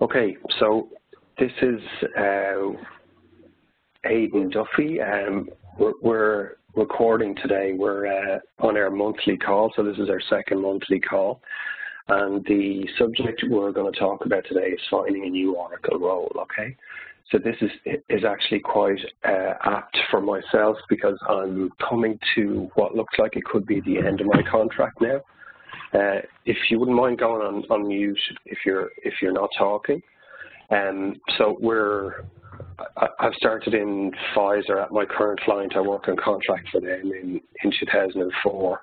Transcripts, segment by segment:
Okay, so this is uh, Aidan Duffy. Um, we're, we're, recording today. We're uh, on our monthly call, so this is our second monthly call. And the subject we're going to talk about today is finding a new Oracle role, okay? So this is, is actually quite uh, apt for myself because I'm coming to what looks like it could be the end of my contract now. Uh, if you wouldn't mind going on, on mute if you're if you're not talking. Um, so we're I, have started in Pfizer at my current client. I work on contract for them in, in 2004.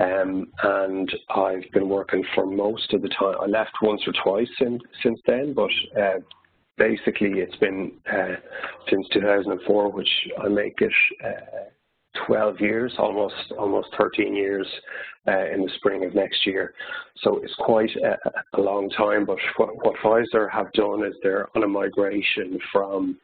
Um, and I've been working for most of the time. I left once or twice in, since then, but uh, basically it's been uh, since 2004, which I make it uh, 12 years, almost almost 13 years uh, in the spring of next year. So it's quite a, a long time, but what, what, Pfizer have done is they're on a migration from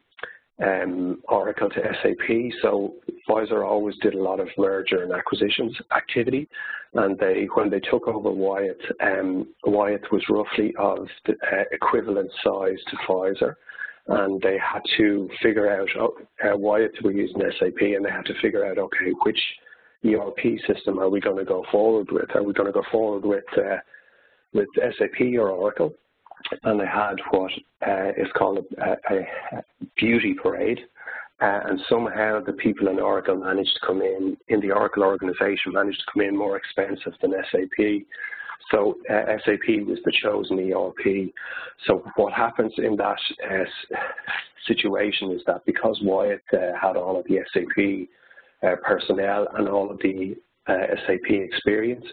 um, Oracle to SAP. So Pfizer always did a lot of merger and acquisitions activity, and they when they took over Wyeth, um, Wyeth was roughly of the uh, equivalent size to Pfizer and they had to figure out oh, uh, Wyeth were using SAP, and they had to figure out, okay, which ERP system are we going to go forward with? Are we going to go forward with uh, with SAP or Oracle? And they had what uh, is called a, a, a beauty parade, uh, and somehow the people in Oracle managed to come in, in the Oracle organization, managed to come in more expensive than SAP. So uh, SAP was the chosen ERP. So what happens in that uh, situation is that because Wyeth uh, had all of the SAP uh, personnel and all of the uh, SAP experience,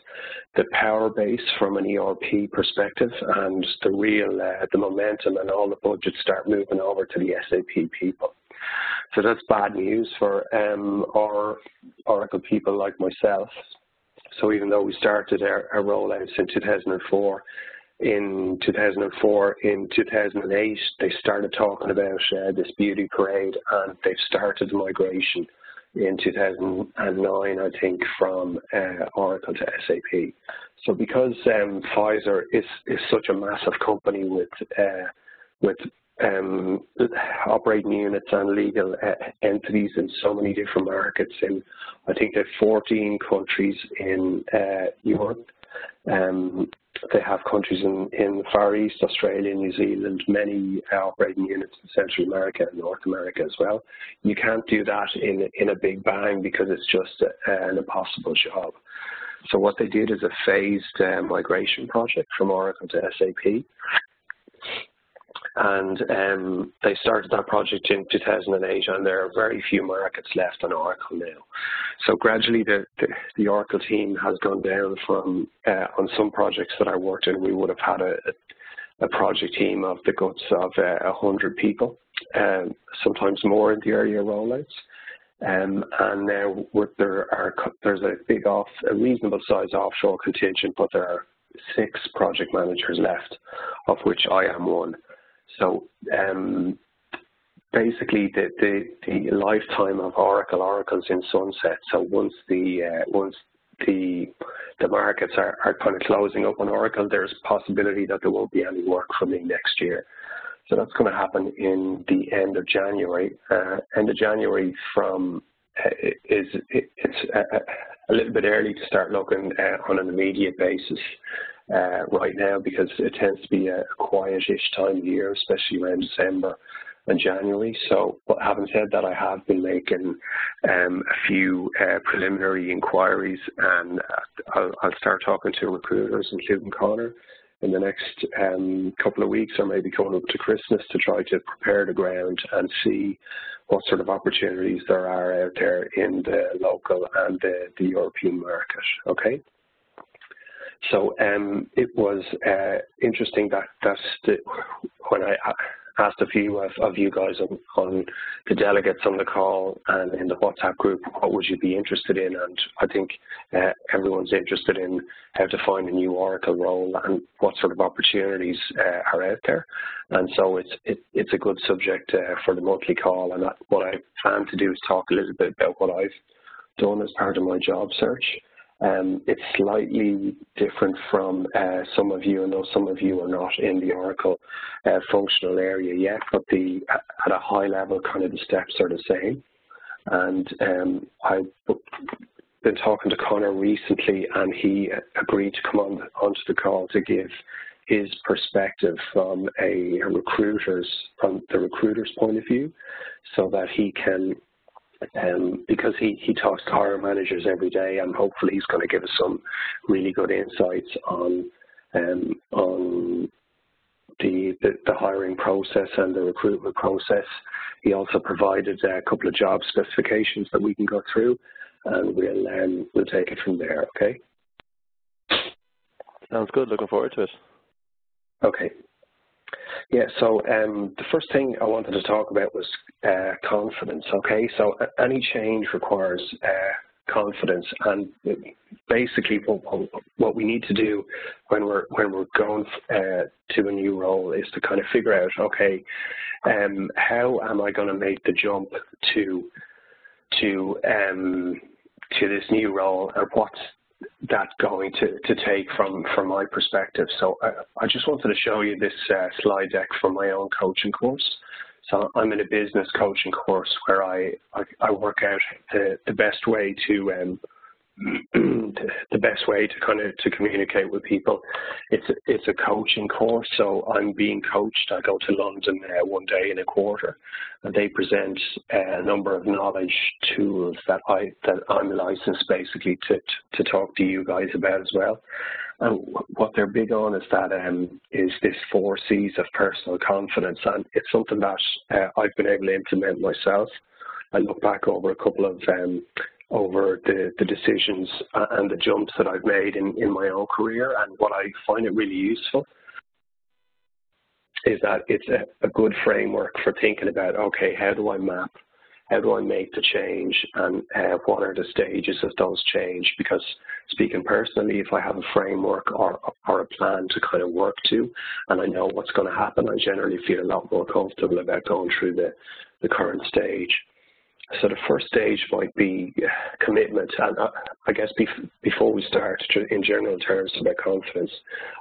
the power base from an ERP perspective and the real, uh, the momentum and all the budgets start moving over to the SAP people. So that's bad news for um, our Oracle people like myself. So even though we started our, our rollouts in 2004, in 2004, in 2008, they started talking about uh, this beauty parade and they've started the migration in 2009, I think, from uh, Oracle to SAP. So because um, Pfizer is, is such a massive company with uh, with um, operating units and legal uh, entities in so many different markets in, I think they have 14 countries in uh, Europe. Um, they have countries in, in the Far East, Australia, New Zealand, many operating units in Central America and North America as well. You can't do that in, in a big bang because it's just a, an impossible job. So what they did is a phased uh, migration project from Oracle to SAP and um, they started that project in 2008 and there are very few markets left on Oracle now. So gradually the, the, the Oracle team has gone down from, uh, on some projects that I worked in, we would have had a, a project team of the guts of uh, 100 people, um, sometimes more in the area rollouts. Um, and now there are, there's a big off, a reasonable size offshore contingent, but there are six project managers left, of which I am one. So um, basically, the, the, the lifetime of Oracle, Oracle's in sunset. So once the uh, once the the markets are, are kind of closing up on Oracle, there's possibility that there won't be any work for me next year. So that's going to happen in the end of January. Uh, end of January from uh, is it, it's a, a, little bit early to start looking uh, on an immediate basis uh, right now because it tends to be a quietish time of year, especially around December and January. So, but having said that, I have been making um, a few uh, preliminary inquiries, and I'll, I'll, start talking to recruiters, including Conor, in the next um, couple of weeks, or maybe coming up to Christmas, to try to prepare the ground and see what sort of opportunities there are out there in the local and the, the European market. Okay. So um, it was uh, interesting that that when I asked a few of, of you guys on, on, the delegates on the call and in the WhatsApp group, what would you be interested in? And I think uh, everyone's interested in how to find a new Oracle role and what sort of opportunities uh, are out there. And so it's it, it's a good subject uh, for the monthly call. And what I plan to do is talk a little bit about what I've done as part of my job search Um, it's slightly different from uh, some of you. I know some of you are not in the Oracle uh, functional area yet, but the at a high level, kind of the steps are the same. And um, I've been talking to Conor recently, and he agreed to come on onto the call to give his perspective from a recruiter's from the recruiter's point of view, so that he can um, because he, he talks to hiring managers every day and hopefully he's going to give us some really good insights on um, on the, the, the, hiring process and the recruitment process. He also provided a couple of job specifications that we can go through and we'll, um, we'll take it from there, okay? Sounds good. Looking forward to it. Okay. Yeah, so um, the first thing I wanted to talk about was uh, confidence, okay? So any change requires uh, confidence and basically what, what, we need to do when we're when we're going uh, to a new role is to kind of figure out okay um, how am I going to make the jump to to um, to this new role and what's that going to, to take from, from my perspective. So I, I just wanted to show you this uh, slide deck from my own coaching course. So I'm in a business coaching course where I, I, I work out the, the best way to um, the best way to kind of to communicate with people. It's a, it's a coaching course, so I'm being coached. I go to London uh, one day in a quarter, and they present a number of knowledge tools that I that I'm licensed basically to to talk to you guys about as well. And what they're big on is that um, is this four C's of personal confidence, and it's something that uh, I've been able to implement myself. I look back over a couple of um, over the, the decisions and the jumps that I've made in, in my own career. And what I find it really useful is that it's a, a good framework for thinking about, okay, how do I map? How do I make the change and uh, what are the stages of those change? Because speaking personally, if I have a framework or, or a plan to kind of work to and I know what's going to happen, I generally feel a lot more comfortable about going through the, the current stage. So the first stage might be commitment, and uh, I guess bef before we start, in general terms about confidence,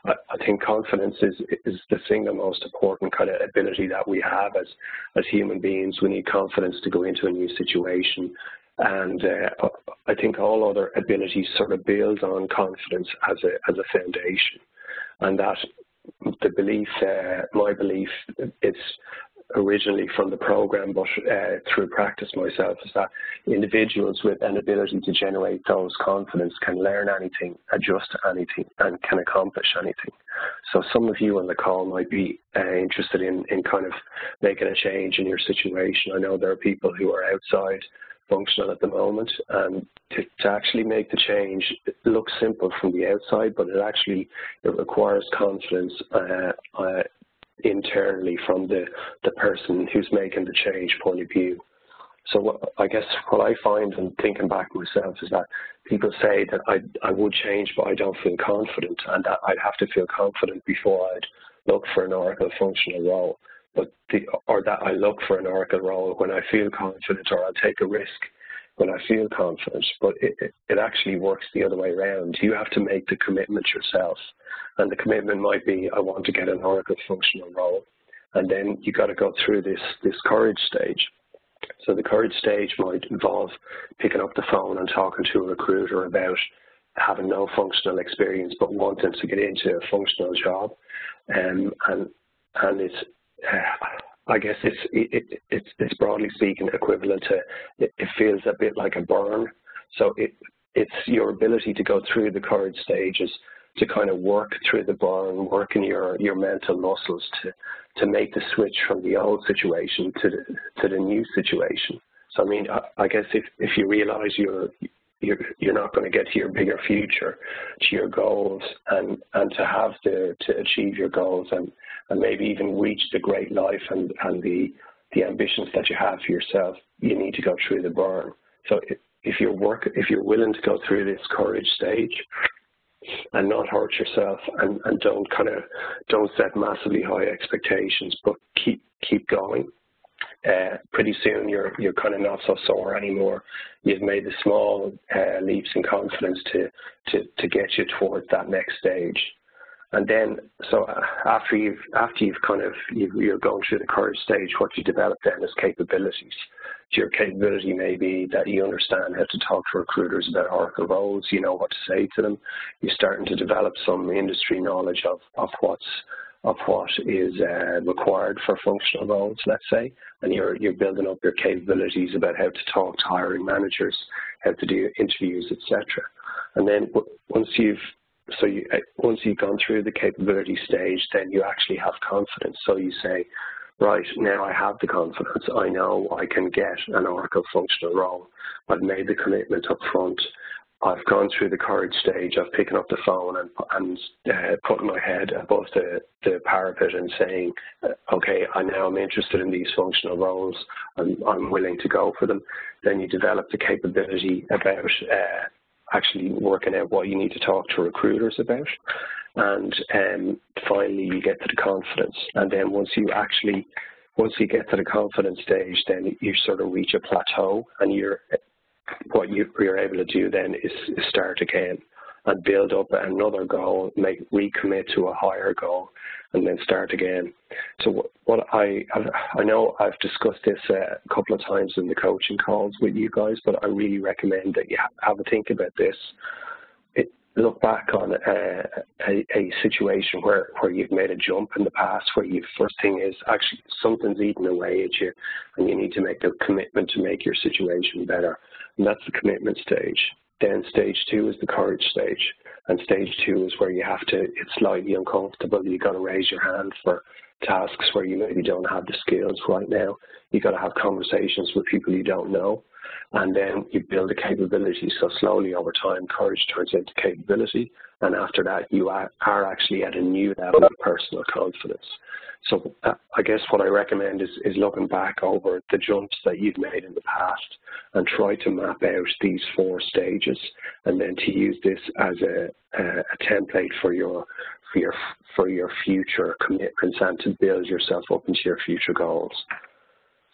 I, I, think confidence is is the single most important kind of ability that we have as as human beings. We need confidence to go into a new situation, and uh, I think all other abilities sort of build on confidence as a as a foundation, and that the belief, uh, my belief, it's originally from the program, but uh, through practice myself, is that individuals with an ability to generate those confidence can learn anything, adjust anything, and can accomplish anything. So some of you on the call might be uh, interested in, in kind of making a change in your situation. I know there are people who are outside functional at the moment and to, to actually make the change it looks simple from the outside but it actually it requires confidence uh, uh, internally from the, the person who's making the change point of view. So what, I guess what I find and thinking back myself is that people say that I, I would change, but I don't feel confident, and that I'd have to feel confident before I'd look for an Oracle functional role. But the, or that I look for an Oracle role when I feel confident, or I'll take a risk when I feel confident. But it, it, actually works the other way around. You have to make the commitment yourself. And the commitment might be, I want to get an Oracle functional role. And then you got to go through this, this courage stage. So the courage stage might involve picking up the phone and talking to a recruiter about having no functional experience but wanting to get into a functional job. Um, and and it's, uh, I guess it's, it, it's, it's broadly speaking equivalent to, it, feels a bit like a burn. So it, it's your ability to go through the courage stages to kind of work through the burn, working your, your mental muscles to, to make the switch from the old situation to the, to the new situation. So, I mean, I, I guess if, if you realize you're, you're, you're not going to get to your bigger future, to your goals, and, and to have the, to achieve your goals and, and maybe even reach the great life and, and the, the ambitions that you have for yourself, you need to go through the burn. So if you're work, if you're willing to go through this courage stage, and not hurt yourself and, and don't kind of don't set massively high expectations but keep keep going uh, pretty soon you're you're kind of not so sore anymore. You've made the small uh, leaps in confidence to, to to get you towards that next stage. And then, so uh, after you've after you've kind of you are going through the courage stage, what you develop then is capabilities. So your capability may be that you understand how to talk to recruiters about Oracle roles. You know what to say to them. You're starting to develop some industry knowledge of of what's of what is uh, required for functional roles, let's say, and you're you're building up your capabilities about how to talk to hiring managers, how to do interviews, etc. And then once you've so you, uh, once you've gone through the capability stage, then you actually have confidence. So you say, right, now I have the confidence. I know I can get an Oracle functional role. I've made the commitment up front. I've gone through the courage stage of picking up the phone and, and uh, putting my head above the, the parapet and saying, okay, I now am interested in these functional roles. I'm, I'm willing to go for them. Then you develop the capability about uh, actually working out what you need to talk to recruiters about. And um, finally, you get to the confidence. And then once you actually, once you get to the confidence stage, then you sort of reach a plateau and you're, what you, are able to do then is, start again and build up another goal, make recommit to a higher goal, and then start again. So what I I know I've discussed this uh, a couple of times in the coaching calls with you guys, but I really recommend that you have a think about this. It, look back on a, a, a, situation where, where you've made a jump in the past, where your first thing is actually something's eating away at you, and you need to make a commitment to make your situation better. And that's the commitment stage. Then stage two is the courage stage. And stage two is where you have to, it's slightly uncomfortable. You've got to raise your hand for tasks where you maybe don't have the skills right now. You've got to have conversations with people you don't know. And then you build a capability. So slowly over time, courage turns into capability. And after that, you are, actually at a new level of personal confidence. So uh, I guess what I recommend is, is looking back over the jumps that you've made in the past and try to map out these four stages and then to use this as a, a, a template for your for your for your future commitments and to build yourself up into your future goals.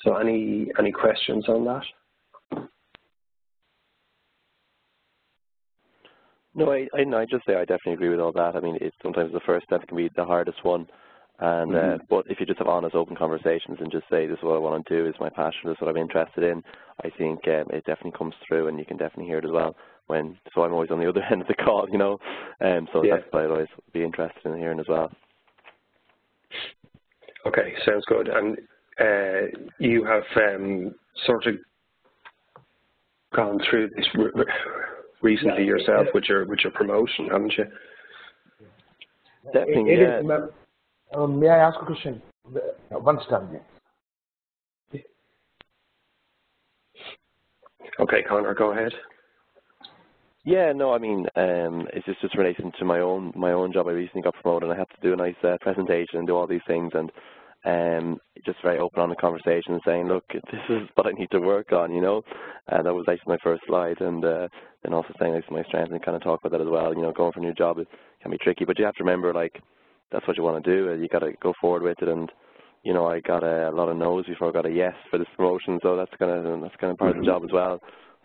So any any questions on that? No, I, I, I just say I definitely agree with all that. I mean, it's sometimes the first step can be the hardest one, and mm -hmm. uh, mm-hmm. but if you just have honest, open conversations and just say, "This is what I want to do. Is my passion. This is what I'm interested in," I think um, it definitely comes through, and you can definitely hear it as well. When so, I'm always on the other end of the call, you know, um, so yeah. that's what I'd always be interested in hearing as well. Okay, sounds good. And uh, you have um, sort of gone through this recently yeah, yourself with your with your promotion, haven't you? Definitely, yeah. Um, may I ask a question? Once done. Okay, Conor, go ahead. Yeah, no, I mean, um, it's just just relating to my own my own job. I recently got promoted, and I had to do a nice uh, presentation and do all these things, and um, just very open on the conversation, saying, look, this is what I need to work on, you know. And that was actually my first slide, and uh, then also saying this is my strength and kind of talk about that as well. You know, going for a new job it can be tricky, but you have to remember, like, that's what you want to do. And you got to go forward with it. And you know, I got a, a lot of no's before I got a yes for this promotion. So that's kind of that's kind of part mm -hmm. of the mm-hmm. job as well.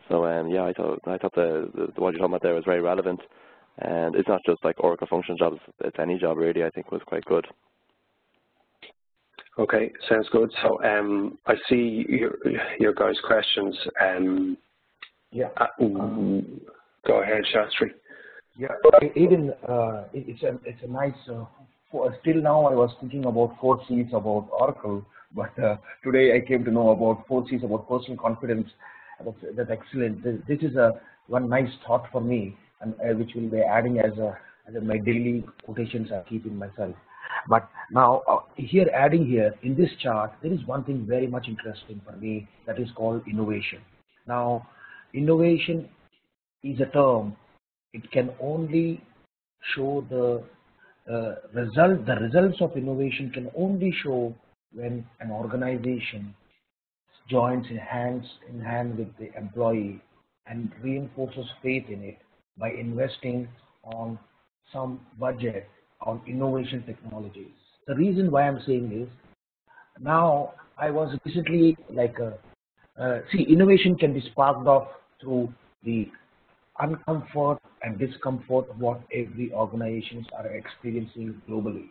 So um, yeah, I thought I thought the, the, the what you're talking about there was very relevant. And it's not just like Oracle function jobs; it's any job really. I think was quite good. Okay, sounds good. So um, I see your your guys' questions. Um, yeah. Uh, go ahead, Shastri. Yeah, Aidan, uh, it's a it's a nice uh, for, still now I was thinking about four C's about Oracle, but uh, today I came to know about four C's about personal confidence. That's, that's excellent. This, this is a one nice thought for me, and uh, which will be adding as a as a, my daily quotations I keep in myself. But now uh, here adding here in this chart, there is one thing very much interesting for me that is called innovation. Now, innovation is a term. It can only show the uh, result, the results of innovation can only show when an organization joins in hands in hand with the employee and reinforces faith in it by investing on some budget on innovation technologies. The reason why I'm saying is now I was recently like, uh, uh, see, innovation can be sparked off through the uncomfort and discomfort what every organizations are experiencing globally.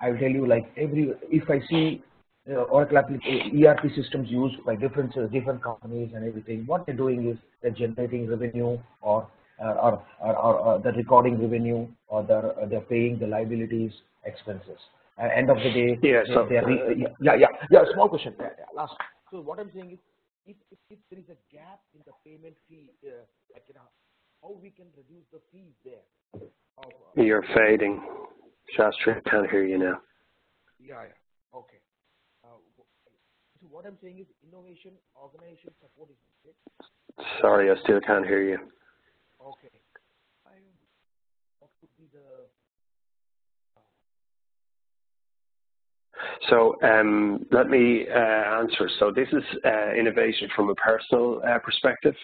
I will tell you like every, if I see uh, Oracle ERP systems used by different uh, different companies and everything, what they're doing is they're generating revenue or or, or, or, or the recording revenue or they're, they're paying the liabilities expenses. At end of the day, yeah, so, they, they yeah, yeah, yeah, small question. Yeah, yeah, last. So what I'm saying is, if, if, if, there is a gap in the payment fee, uh, like you know, how we can reduce the fees there? Of, uh, You're fading. Shastri, can't hear you now. Yeah, yeah. Okay. Uh, so what I'm saying is innovation, organization support is it? Sorry, I still can't hear you. Okay. I, what could be the So um, let me uh, answer. So this is uh, innovation from a personal uh, perspective.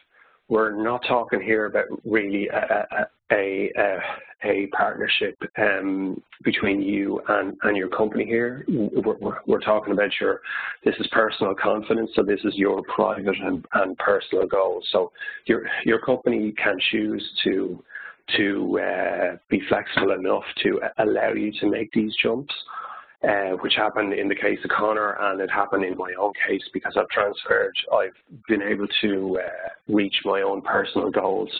We're not talking here about really a, a, a, a partnership um, between you and, and your company here. We're, we're, talking about your, this is personal confidence, so this is your private and, and personal goals. So your, your company can choose to, to uh, be flexible enough to allow you to make these jumps uh, which happened in the case of Conor and it happened in my own case because I've transferred, I've been able to uh, reach my own personal goals,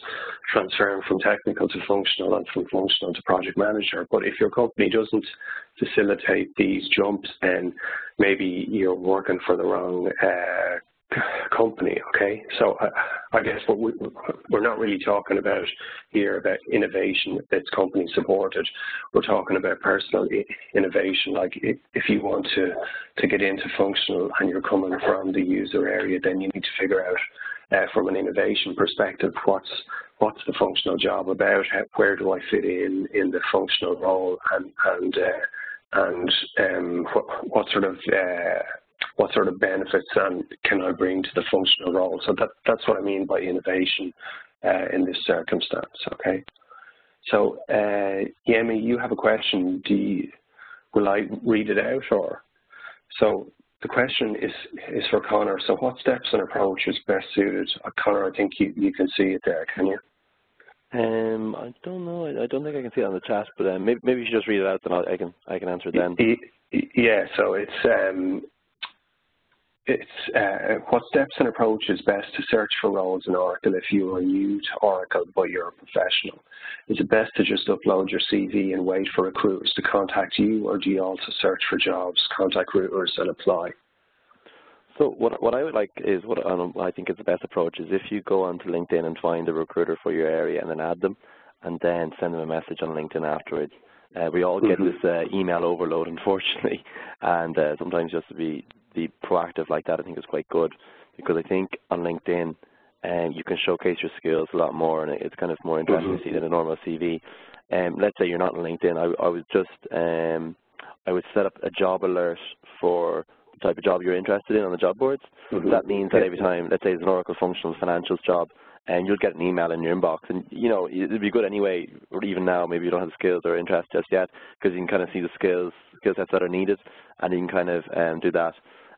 transferring from technical to functional and from functional to project manager. But if your company doesn't facilitate these jumps, then maybe you're working for the wrong uh, company, okay? So I, I guess what we, we're not really talking about here about innovation that's company supported. We're talking about personal innovation. Like if you want to, to get into functional and you're coming from the user area, then you need to figure out uh, from an innovation perspective, what's what's the functional job about? How, where do I fit in in the functional role, and and uh, and um, what, what sort of uh, what sort of benefits um, can I bring to the functional role? So that, that's what I mean by innovation uh, in this circumstance, okay? So, uh, Yemi, you have a question. Do you, will I read it out or? So the question is, is for Conor. So what steps and approach is best suited? Uh, Conor, I think you, you can see it there, can you? Um, I don't know. I, I don't think I can see it on the chat, but um, maybe, maybe you should just read it out, then I'll, I can I can answer it then. Yeah. So it's um, it's uh, what steps and approaches best to search for roles in Oracle if you are new to Oracle but you're a professional? Is it best to just upload your CV and wait for recruiters to contact you or do you also search for jobs, contact recruiters and apply? So what what I would like is what I think is the best approach is if you go onto LinkedIn and find a recruiter for your area and then add them and then send them a message on LinkedIn afterwards. Uh, we all get mm -hmm. this uh, email overload, unfortunately, and uh, sometimes just to be be proactive like that, I think is quite good because I think on LinkedIn um, you can showcase your skills a lot more and it's kind of more interesting to see than a normal CV. Um, let's say you're not on LinkedIn, I, I would just um, I would set up a job alert for the type of job you're interested in on the job boards. Mm -hmm. That means that every time, let's say it's an Oracle Functional Financials job, and you'll get an email in your inbox. And, you know, it'd be good anyway, or even now, maybe you don't have the skills or interest just yet, because you can kind of see the skills, skill sets that are needed, and you can kind of um, do that.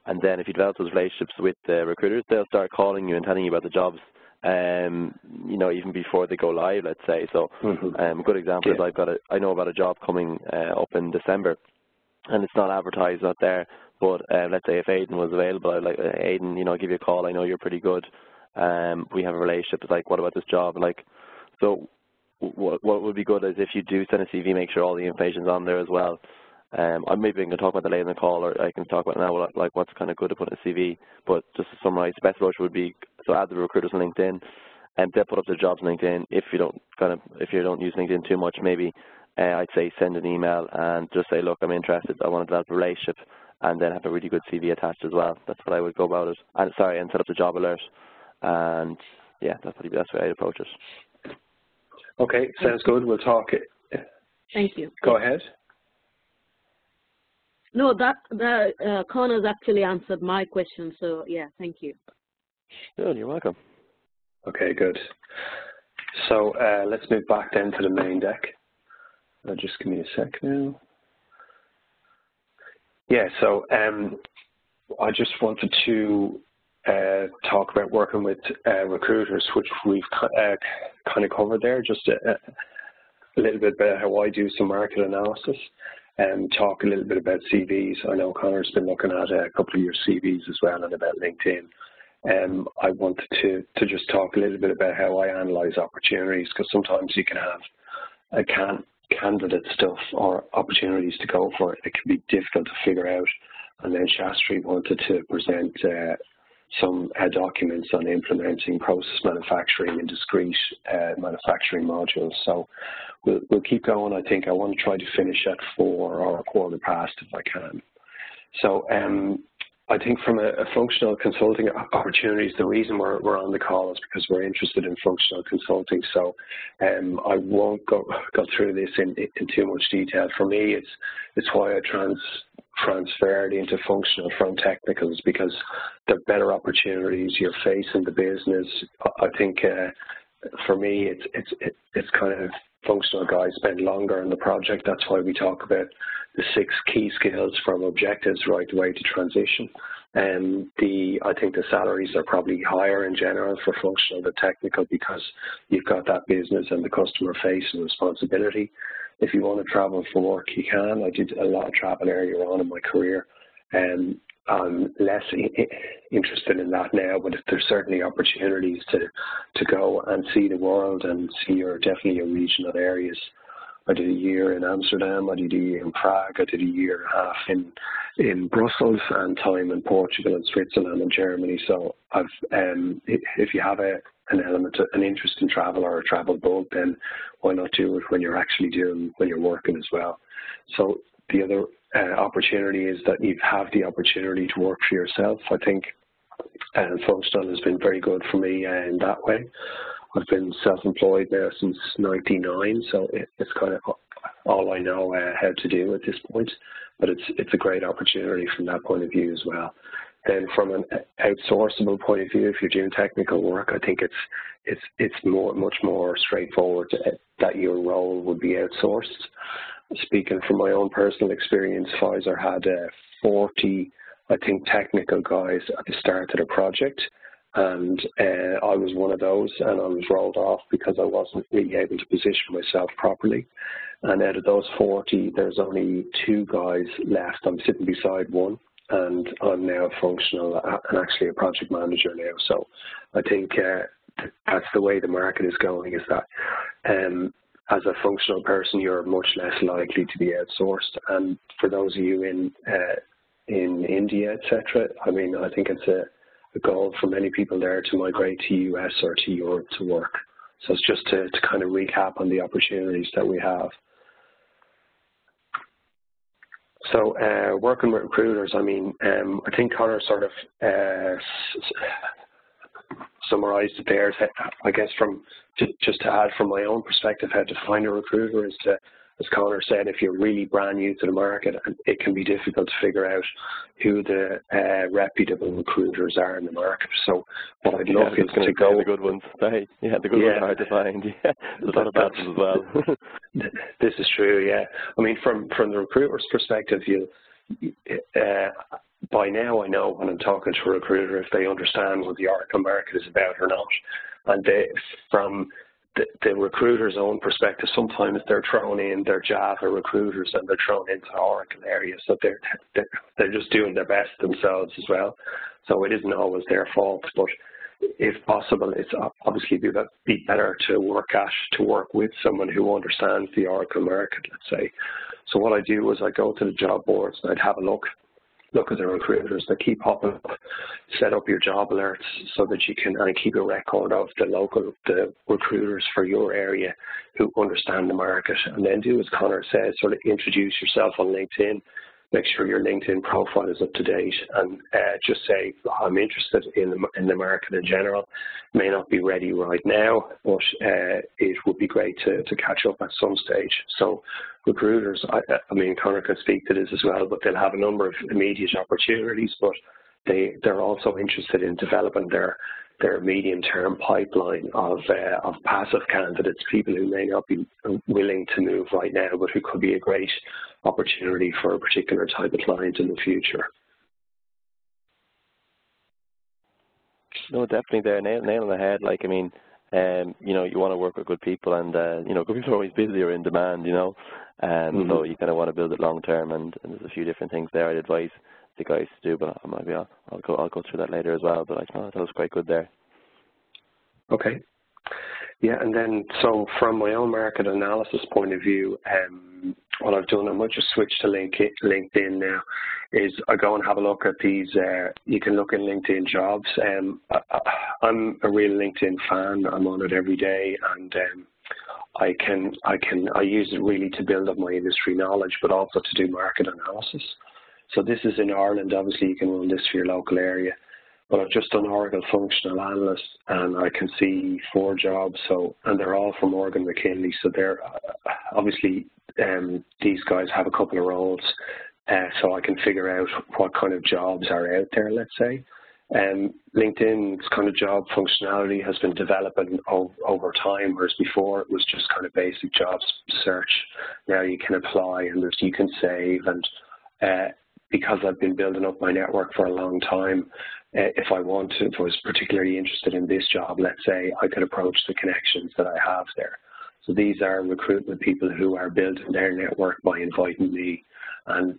And then if you develop those relationships with the recruiters, they'll start calling you and telling you about the jobs, um, you know, even before they go live, let's say. So mm-hmm. um, a good example yeah. is I've got a, I know about a job coming uh, up in December, and it's not advertised out there. But uh, let's say if Aidan was available, I'd like uh, Aidan, you know, I'll give you a call. I know you're pretty good. Um, we have a relationship. It's like, what about this job? Like, so what what would be good is if you do send a CV, make sure all the information's on there as well. Um, I maybe I can talk about that later in the call, or I can talk about now, like what's kind of good to put in a CV. But just to summarize, best approach would be so add the recruiters on LinkedIn, and they'll put up their jobs on LinkedIn. If you don't kind of if you don't use LinkedIn too much, maybe uh, I'd say send an email and just say, look, I'm interested. I want to develop a relationship, and then have a really good CV attached as well. That's what I would go about it. And sorry, and set up the job alert. And yeah, that's probably the best way I'd approach it. Okay, sounds good. We'll talk. Thank you. Go ahead. No, that the uh, Conor's actually answered my question. So yeah, thank you. Good, you're welcome. Okay, good. So uh, let's move back then to the main deck. Uh, just give me a sec now. Yeah, so um, I just wanted to uh, talk about working with uh, recruiters, which we've uh, kind of covered there, just a, a, little bit about how I do some market analysis and talk a little bit about CVs. I know Conor's been looking at a couple of your CVs as well and about LinkedIn. Um, I wanted to, to just talk a little bit about how I analyze opportunities because sometimes you can have a can, candidate stuff or opportunities to go for. It can be difficult to figure out. And then Shastri wanted to present uh, some uh, documents on implementing process manufacturing and discrete uh, manufacturing modules. So we'll, we'll keep going. I think I want to try to finish at four or a quarter past if I can. So um, I think from a, a, functional consulting opportunities, the reason we're, we're on the call is because we're interested in functional consulting. So um, I won't go, go through this in, in too much detail. For me, it's, it's why I trans, transferred into functional from technicals because they're better opportunities. You're facing the business. I think uh, for me, it's it's it's kind of functional guys spend longer on the project. That's why we talk about the six key skills from objectives right the way to transition. And the I think the salaries are probably higher in general for functional than technical because you've got that business and the customer face and responsibility. If you want to travel for work, you can. I did a lot of travel earlier on in my career, and I'm less interested in that now, but there's certainly opportunities to, to go and see the world and see your definitely your regional areas. I did a year in Amsterdam, I did a year in Prague, I did a year and a half in in Brussels and time in Portugal and Switzerland and Germany. So I've um, if you have a an element of an interest in travel or a travel bug, then why not do it when you're actually doing when you're working as well. So the other uh, opportunity is that you have the opportunity to work for yourself. I think uh, Functional has been very good for me uh, in that way. I've been self-employed now since 99, so it, it's kind of all I know uh, how to do at this point, but it's, it's a great opportunity from that point of view as well. Then from an outsourceable point of view, if you're doing technical work, I think it's it's it's more much more straightforward that your role would be outsourced speaking from my own personal experience, Pfizer had uh, 40, I think, technical guys at the start of the project. And uh, I was one of those, and I was rolled off because I wasn't really able to position myself properly. And out of those 40, there's only two guys left. I'm sitting beside one, and I'm now functional and actually a project manager now. So I think uh, that's the way the market is going, is that um, as a functional person, you're much less likely to be outsourced. And for those of you in uh, in India, etc., I mean, I think it's a, a, goal for many people there to migrate to US or to Europe to work. So it's just to, to kind of recap on the opportunities that we have. So uh, working with recruiters, I mean, um, I think Conor sort of uh, summarized it there. I guess from just to add from my own perspective, how to find a recruiter is to, as Conor said, if you're really brand new to the market, it can be difficult to figure out who the uh, reputable recruiters are in the market. So what I'd love yeah, is to go the good ones. Right. Yeah, the good yeah. ones are hard to find. Yeah, there's a lot of bad as well. this is true. Yeah, I mean, from from the recruiter's perspective, you. Uh, by now I know when I'm talking to a recruiter if they understand what the Oracle market is about or not. And they, from the, the, recruiter's own perspective, sometimes they're thrown in their Java recruiters and they're thrown into Oracle areas. So they're, they're, they're just doing their best themselves as well. So it isn't always their fault, but if possible, it's obviously be better to work at, to work with someone who understands the Oracle market, let's say. So what I do is I go to the job boards and I'd have a look look at the recruiters that keep popping up, set up your job alerts so that you can and keep a record of the local the recruiters for your area who understand the market. And then do as Conor says, sort of introduce yourself on LinkedIn make sure your LinkedIn profile is up to date and uh, just say, I'm interested in the, in the market in general. May not be ready right now, but uh, it would be great to, to catch up at some stage. So recruiters, I, I mean, Conor could speak to this as well, but they'll have a number of immediate opportunities, but they, they're also interested in developing their their medium-term pipeline of, uh, of passive candidates, people who may not be willing to move right now, but who could be a great opportunity for a particular type of client in the future. No, definitely there, nail, nail on the head. Like, I mean, um, you know, you want to work with good people, and uh, you know, good people are always busy or in demand. You know, um, mm -hmm. so you kind of want to build it long term, and, and, there's a few different things there I'd advise the guys to do, but maybe I'll, I'll go I'll go through that later as well. But I thought that was quite good there. Okay. Yeah, and then so from my own market analysis point of view, um, what I've done, I might just switch to LinkedIn now, is I go and have a look at these, uh, you can look in LinkedIn jobs. Um, I, am a real LinkedIn fan, I'm on it every day, and um, I can, I can, I use it really to build up my industry knowledge, but also to do market analysis. So this is in Ireland, obviously you can run this for your local area but I've just done Oracle Functional Analyst and I can see four jobs, so and they're all from Morgan McKinley, so they're uh, obviously um, these guys have a couple of roles, uh, so I can figure out what kind of jobs are out there, let's say. Um, LinkedIn's kind of job functionality has been developing over time, whereas before it was just kind of basic jobs search. Now you can apply and you can save and uh, because I've been building up my network for a long time, uh, if I want to, if I was particularly interested in this job, let's say, I could approach the connections that I have there. So these are recruitment people who are building their network by inviting me. And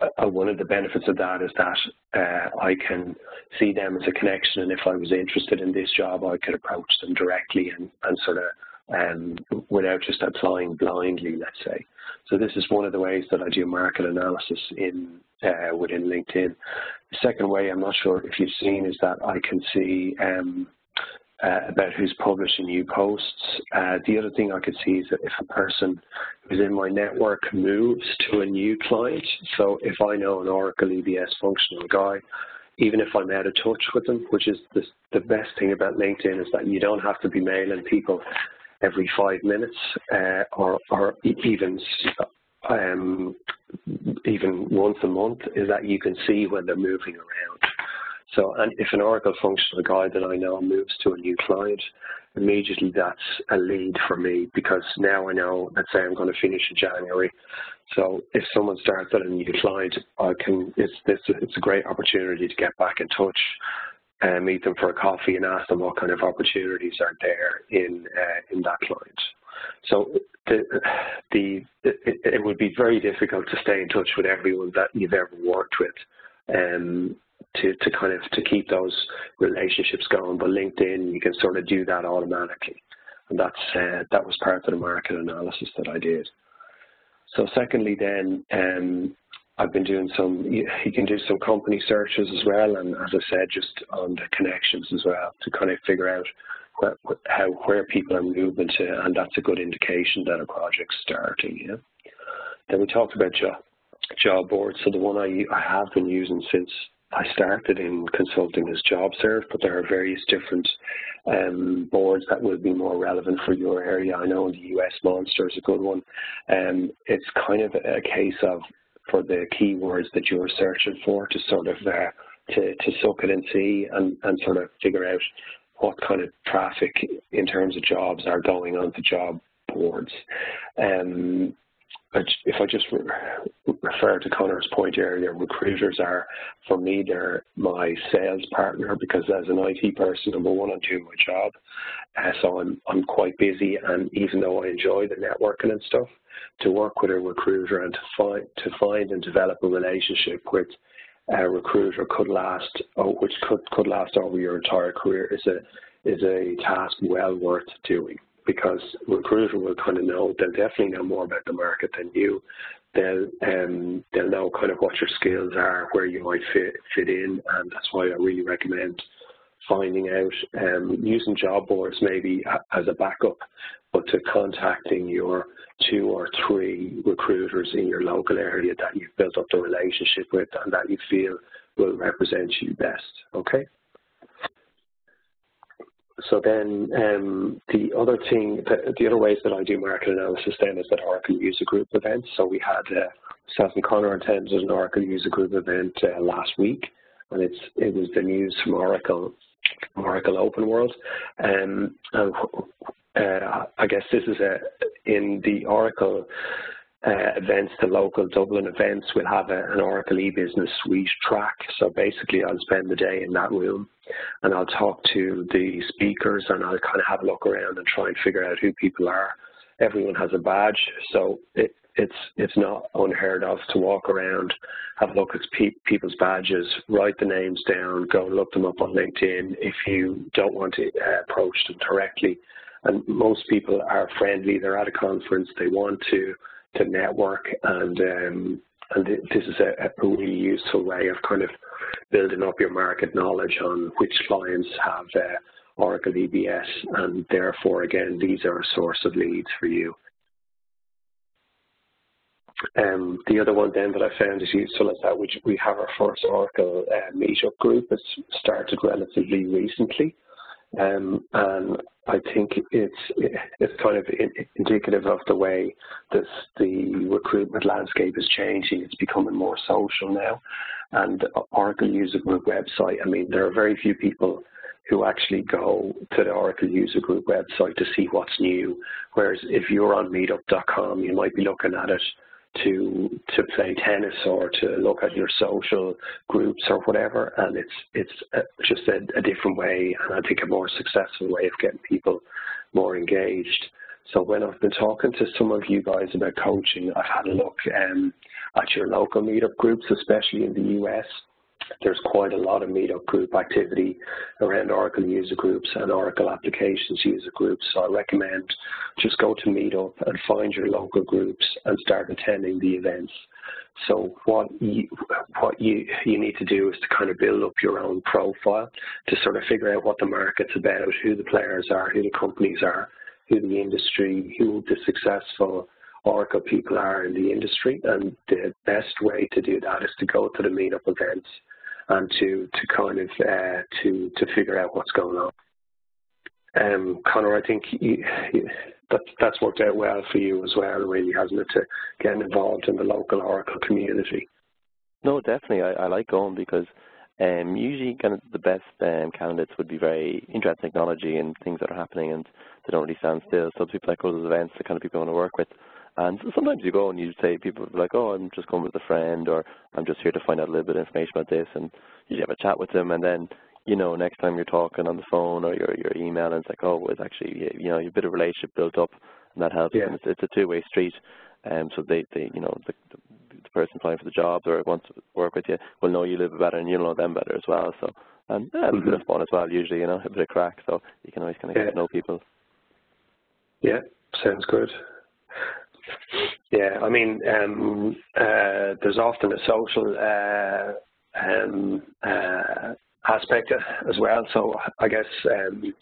uh, one of the benefits of that is that uh, I can see them as a connection. And if I was interested in this job, I could approach them directly and, and sort of um, without just applying blindly, let's say. So this is one of the ways that I do market analysis in uh, within LinkedIn. The second way, I'm not sure if you've seen, is that I can see um, uh, about who's publishing new posts. Uh, the other thing I could see is that if a person who's in my network moves to a new client, so if I know an Oracle EBS functional guy, even if I'm out of touch with them, which is the, the best thing about LinkedIn is that you don't have to be mailing people every five minutes uh, or, or even um, even once a month is that you can see when they're moving around. So and if an Oracle functional guy that I know moves to a new client, immediately that's a lead for me because now I know, let's say I'm going to finish in January. So if someone starts at a new client, I can, it's, it's, it's a great opportunity to get back in touch and meet them for a coffee and ask them what kind of opportunities are there in uh, in that client. So the, the it, it, would be very difficult to stay in touch with everyone that you've ever worked with, um, to to kind of to keep those relationships going. But LinkedIn, you can sort of do that automatically, and that's uh, that was part of the market analysis that I did. So secondly, then um, I've been doing some, you, can do some company searches as well, and as I said, just on the connections as well to kind of figure out where, how, where people are moving to, and that's a good indication that a project's starting, yeah. Then we talked about job, job boards, so the one I, I have been using since I started in consulting is JobServe, but there are various different um, boards that will be more relevant for your area. I know in the US Monster is a good one. Um, it's kind of a case of for the keywords that you're searching for to sort of uh, to, to suck it and see and, and sort of figure out what kind of traffic in terms of jobs are going on to job boards. Um, if I just re refer to Conor's point earlier, recruiters are, for me, they're my sales partner because as an IT person, number one, I'm doing my job. Uh, so I'm, I'm quite busy and even though I enjoy the networking and stuff, to work with a recruiter and to find, to find and develop a relationship with recruiter could last, which could, could last over your entire career is a, is a task well worth doing because recruiter will kind of know, they'll definitely know more about the market than you. They'll, um, they'll know kind of what your skills are, where you might fit, fit in, and that's why I really recommend finding out, um, using job boards maybe as a backup, but to contacting your two or three recruiters in your local area that you've built up the relationship with and that you feel will represent you best, okay? So then um, the other thing, the, the, other ways that I do market analysis then is that Oracle user group events. So we had uh, Seth and Conor attended an Oracle user group event uh, last week, and it's it was the news from Oracle, Oracle Open World, um, and uh, I guess this is a in the Oracle uh, events the local Dublin events, we'll have a, an Oracle e-business suite track. So basically I'll spend the day in that room and I'll talk to the speakers and I'll kind of have a look around and try and figure out who people are. Everyone has a badge, so it, it's it's not unheard of to walk around, have a look at pe people's badges, write the names down, go look them up on LinkedIn if you don't want to uh, approach them directly. And most people are friendly. They're at a conference. They want to to network, and um, and this is a, a, really useful way of kind of building up your market knowledge on which clients have uh, Oracle EBS, and therefore, again, these are a source of leads for you. Um, the other one then that I found is useful is that we, we have our first Oracle uh, meetup group. It's started relatively recently. Um, and I think it's it's kind of indicative of the way that the recruitment landscape is changing. It's becoming more social now. And Oracle User Group website, I mean, there are very few people who actually go to the Oracle User Group website to see what's new. Whereas if you're on meetup.com, you might be looking at it to to play tennis or to look at your social groups or whatever and it's it's a, just a, a, different way and I think a more successful way of getting people more engaged. So when I've been talking to some of you guys about coaching I've had a look um, at your local meetup groups especially in the US there's quite a lot of meetup group activity around Oracle user groups and Oracle applications user groups. So I recommend just go to Meetup and find your local groups and start attending the events. So what you, what you, you need to do is to kind of build up your own profile to sort of figure out what the market's about, who the players are, who the companies are, who the industry, who the successful Oracle people are in the industry. And the best way to do that is to go to the meetup events and to to kind of uh, to to figure out what's going on. Um, Conor, I think you, you, that that's worked out well for you as well, really, hasn't it, to get involved in the local Oracle community? No, definitely. I, I like going because um, usually kind of the best um, candidates would be very interested in technology and things that are happening and they don't really stand still. So people like to those events, the kind of people I want to work with. And sometimes you go and you say, people are like, oh, I'm just going with a friend or I'm just here to find out a little bit of information about this. And you have a chat with them and then, you know, next time you're talking on the phone or your your email and it's like, oh, it's actually, you know, a bit of relationship built up and that helps. Yeah. And it's, it's a two-way street. Um, so they, they you know, the, the, the person applying for the job or wants to work with you will know you a little bit better and you'll know them better as well. So, and yeah, mm -hmm. a bit of mm-hmm. fun as well, usually, you know, a bit of crack. So you can always kind of yeah. get to know people. Yeah, sounds good. Yeah, I mean, um, uh, there's often a social uh, um, uh, aspect as well. So I guess um,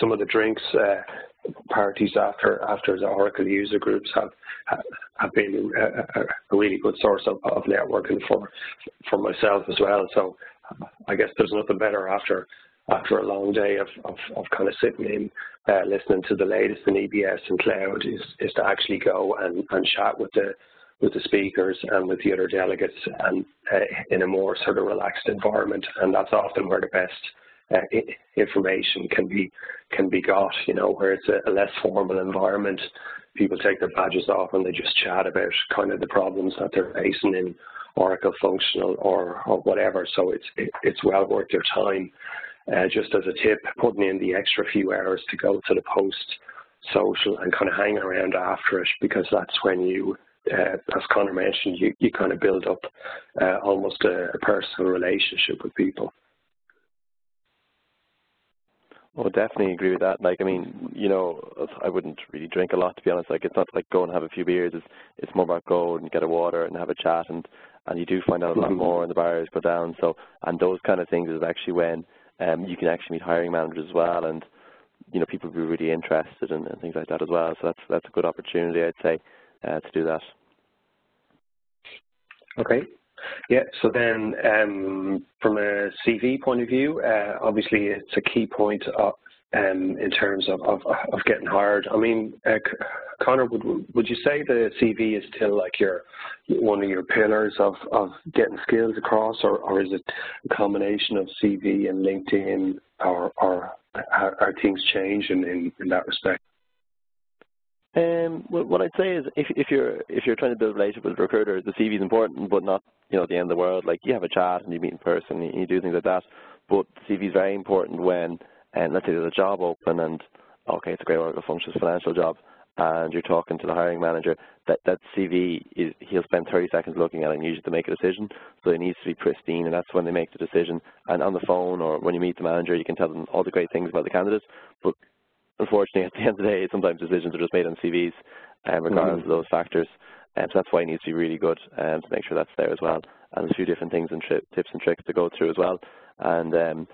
some of the drinks uh, parties after after the Oracle user groups have have been a, a really good source of, of networking for for myself as well. So I guess there's nothing better after after a long day of, of, of kind of sitting in, uh, listening to the latest in EBS and cloud is, is to actually go and, and chat with the with the speakers and with the other delegates and uh, in a more sort of relaxed environment. And that's often where the best uh, information can be can be got you know where it's a, a, less formal environment. People take their badges off and they just chat about kind of the problems that they're facing in Oracle functional or, or whatever. So it's it, it's well worth your time uh, just as a tip, putting in the extra few hours to go to the post social and kind of hang around after it because that's when you, uh, as Conor mentioned, you, you kind of build up uh, almost a, a, personal relationship with people. Well, definitely agree with that. Like, I mean, you know, I wouldn't really drink a lot to be honest. Like, it's not like go and have a few beers. It's it's more about go and get a water and have a chat, and and you do find out a lot mm-hmm. more, and the barriers go down. So, and those kind of things is actually when um, you can actually meet hiring managers as well, and you know people will be really interested in, and things like that as well. So that's that's a good opportunity, I'd say, uh, to do that. Okay. Yeah, so then um, from a CV point of view, uh, obviously it's a key point um, in terms of, of, of, getting hired. I mean, uh, Conor, would would you say the CV is still like your one of your pillars of, of getting skills across, or, or is it a combination of CV and LinkedIn, or, or are, things changed in, in that respect? Um, what I'd say is if if you're if you're trying to build a relationship with a recruiter, the CV is important, but not you know the end of the world. Like you have a chat and you meet in person, and you do things like that. But CV is very important when, and let's say there's a job open and okay, it's a great Oracle Functions financial job, and you're talking to the hiring manager, that, that CV, is, he'll spend 30 seconds looking at it and usually to make a decision. So it needs to be pristine, and that's when they make the decision. And on the phone or when you meet the manager, you can tell them all the great things about the candidates. But unfortunately, at the end of the day, sometimes decisions are just made on CVs, um, regardless mm -hmm. of those factors. Um, so that's why it needs to be really good um, to make sure that's there as well. And there's a few different things and tips and tricks to go through as well. And um,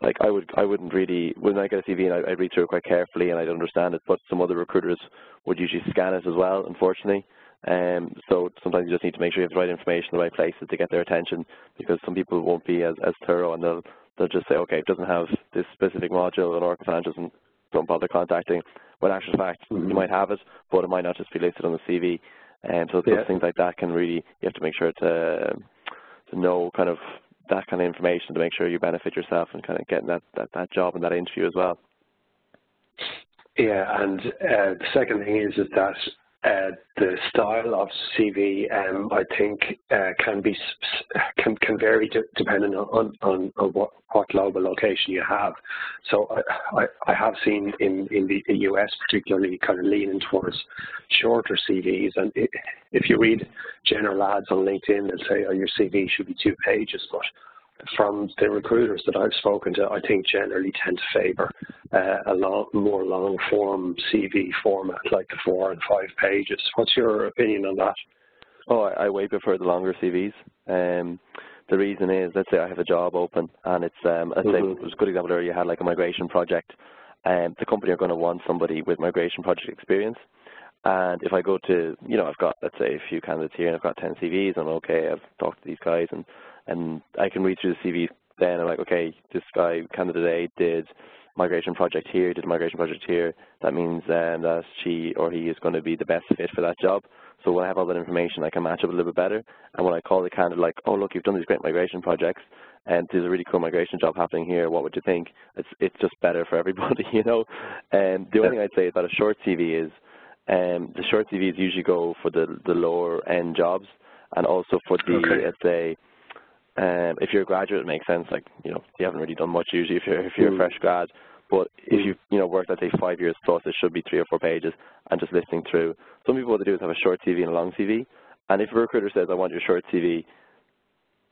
like I would I wouldn't really when I get a CV and I, I'd read through it quite carefully and I'd understand it, but some other recruiters would usually scan it as well, unfortunately. Um, so sometimes you just need to make sure you have the right information in the right places to get their attention because some people won't be as, as thorough and they'll they'll just say, okay, it doesn't have this specific module in Oracle Financials and don't bother contacting. When actual fact, mm -hmm. you mm-hmm. might have it, but it might not just be listed on the CV. And um, so yeah. things like that can really, you have to make sure to to know kind of that kind of information to make sure you benefit yourself and kind of getting that, that, that job and that interview as well. Yeah, and uh, the second thing is, is that uh, the style of CV, um, I think, uh, can be can can vary depending on on, on what, what global location you have. So I, I, I have seen in in the US particularly kind of leaning towards shorter CVs, and it, if you read general ads on LinkedIn, they'll say, "Oh, your CV should be two pages," but from the recruiters that I've spoken to, I think generally tend to favour uh, a long, more long-form CV format, like the four and five pages. What's your opinion on that? Oh, I, I way prefer the longer CVs. Um, the reason is, let's say I have a job open, and it's, um, let's mm -hmm. say, mm-hmm. it was a good example there, you had like a migration project, and um, the company are going to want somebody with migration project experience. And if I go to, you know, I've got, let's say, a few candidates here, and I've got 10 CVs, and okay, I've talked to these guys, and and I can read through the CV then. I'm like, okay, this guy, candidate A, did migration project here, did migration project here. That means um, that she or he is going to be the best fit for that job. So when I have all that information, I can match up a little bit better. And when I call the candidate, like, oh look, you've done these great migration projects, and there's a really cool migration job happening here. What would you think? It's it's just better for everybody, you know. And the only thing I'd say about a short CV is, um, the short CVs usually go for the the lower end jobs, and also for the okay. let's say um, if you're a graduate, it makes sense. Like you know, you haven't really done much usually if you're if you're mm. a fresh grad. But if you you know worked, let's say five years plus, it should be three or four pages, and just listing through. Some people what they do is have a short CV and a long CV. And if a recruiter says, "I want your short CV,"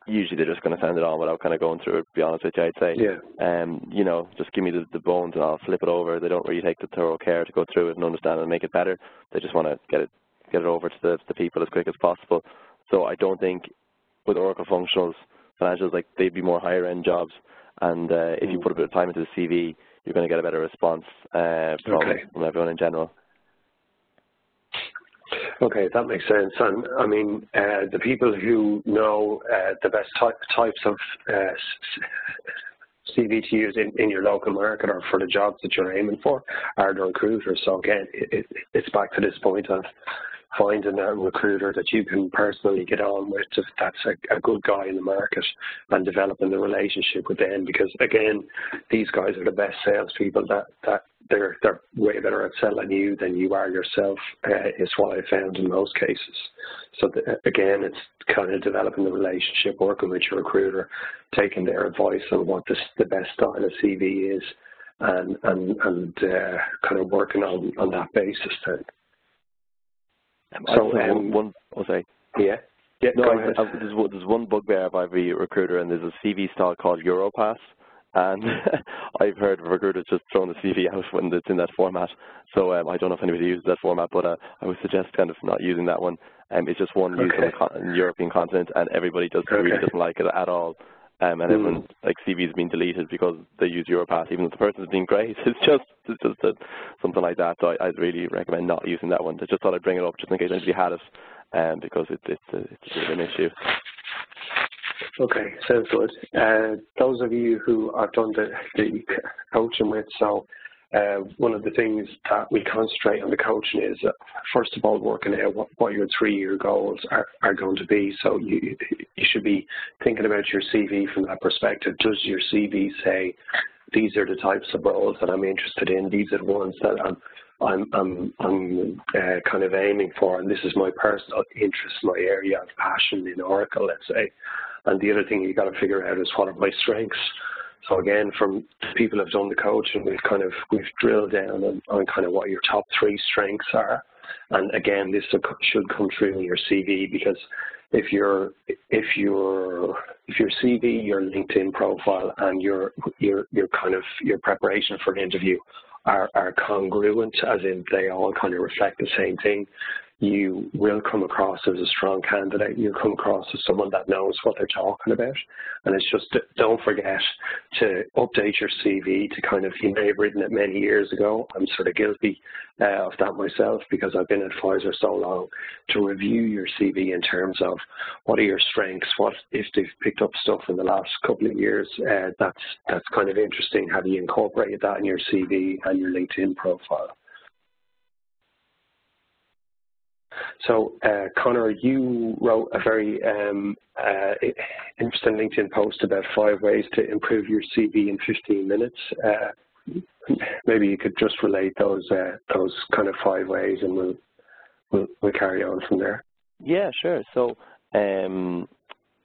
usually they're just going to send it on without kind of going through it. To be honest with you, I'd say. Yeah. Um, you know, just give me the, the bones and I'll flip it over. They don't really take the thorough care to go through it and understand it and make it better. They just want to get it get it over to the, the people as quick as possible. So I don't think with Oracle Functionals financials, like they'd be more higher end jobs. And uh, if you mm. put a bit of time into the CV, you're going to get a better response uh, from, okay. from everyone in general. Okay, that makes sense. And I mean, uh, the people who know uh, the best type, types of uh, CV to use in, in your local market or for the jobs that you're aiming for are the recruiters. So again, it, it, it's back to this point of finding a recruiter that you can personally get on with that's a, a, good guy in the market and developing the relationship with them because again these guys are the best salespeople that that they're they're way better at selling you than you are yourself uh, is what I found in most cases so the, again it's kind of developing the relationship working with your recruiter taking their advice on what this, the best style of CV is and and and uh, kind of working on on that basis then. So um, one, oh, sorry. Yeah. Yeah, no, I, I, there's, there's one bugbear of every recruiter, and there's a CV style called Europass, and I've heard recruiters just throwing the CV out when it's in that format. So um, I don't know if anybody uses that format, but uh, I would suggest kind of not using that one. Um, it's just one okay. used on the, European continent, and everybody just okay. really doesn't like it at all. Um, and mm. everyone like CV has been deleted because they use Europass, even if the person's been great. It's just it's just a, something like that. So I, would really recommend not using that one. I just thought I'd bring it up just in case anybody had it, um, because it, it's a, it's a bit of an issue. Okay, sounds good. Uh, those of you who I've done the, the coaching with, so one of the things that we concentrate on the coaching is, uh, first of all, working out what, what your three-year goals are, are going to be. So you, you should be thinking about your CV from that perspective. Does your CV say, these are the types of roles that I'm interested in. These are the ones that I'm I'm I'm, I'm uh, kind of aiming for, and this is my personal interest, my area of passion in Oracle, let's say. And the other thing you've got to figure out is what are my strengths. So again, from people who've done the coaching, we've kind of we've drilled down on, on kind of what your top three strengths are. And again, this should come through in your CV because if your if your if your CV, your LinkedIn profile, and your your your kind of your preparation for an interview are, are congruent, as in they all kind of reflect the same thing, you will come across as a strong candidate. You'll come across as someone that knows what they're talking about. And it's just, don't forget to update your CV to kind of, you may have written it many years ago. I'm sort of guilty uh, of that myself because I've been at Pfizer so long to review your CV in terms of what are your strengths, what if they've picked up stuff in the last couple of years, uh, that's, that's kind of interesting. Have you incorporated that in your CV and your LinkedIn profile? So, uh, Conor, you wrote a very um, uh, interesting LinkedIn post about five ways to improve your CV in 15 minutes. Uh, maybe you could just relate those uh, those kind of five ways, and we'll, we'll we'll carry on from there. Yeah, sure. So, um,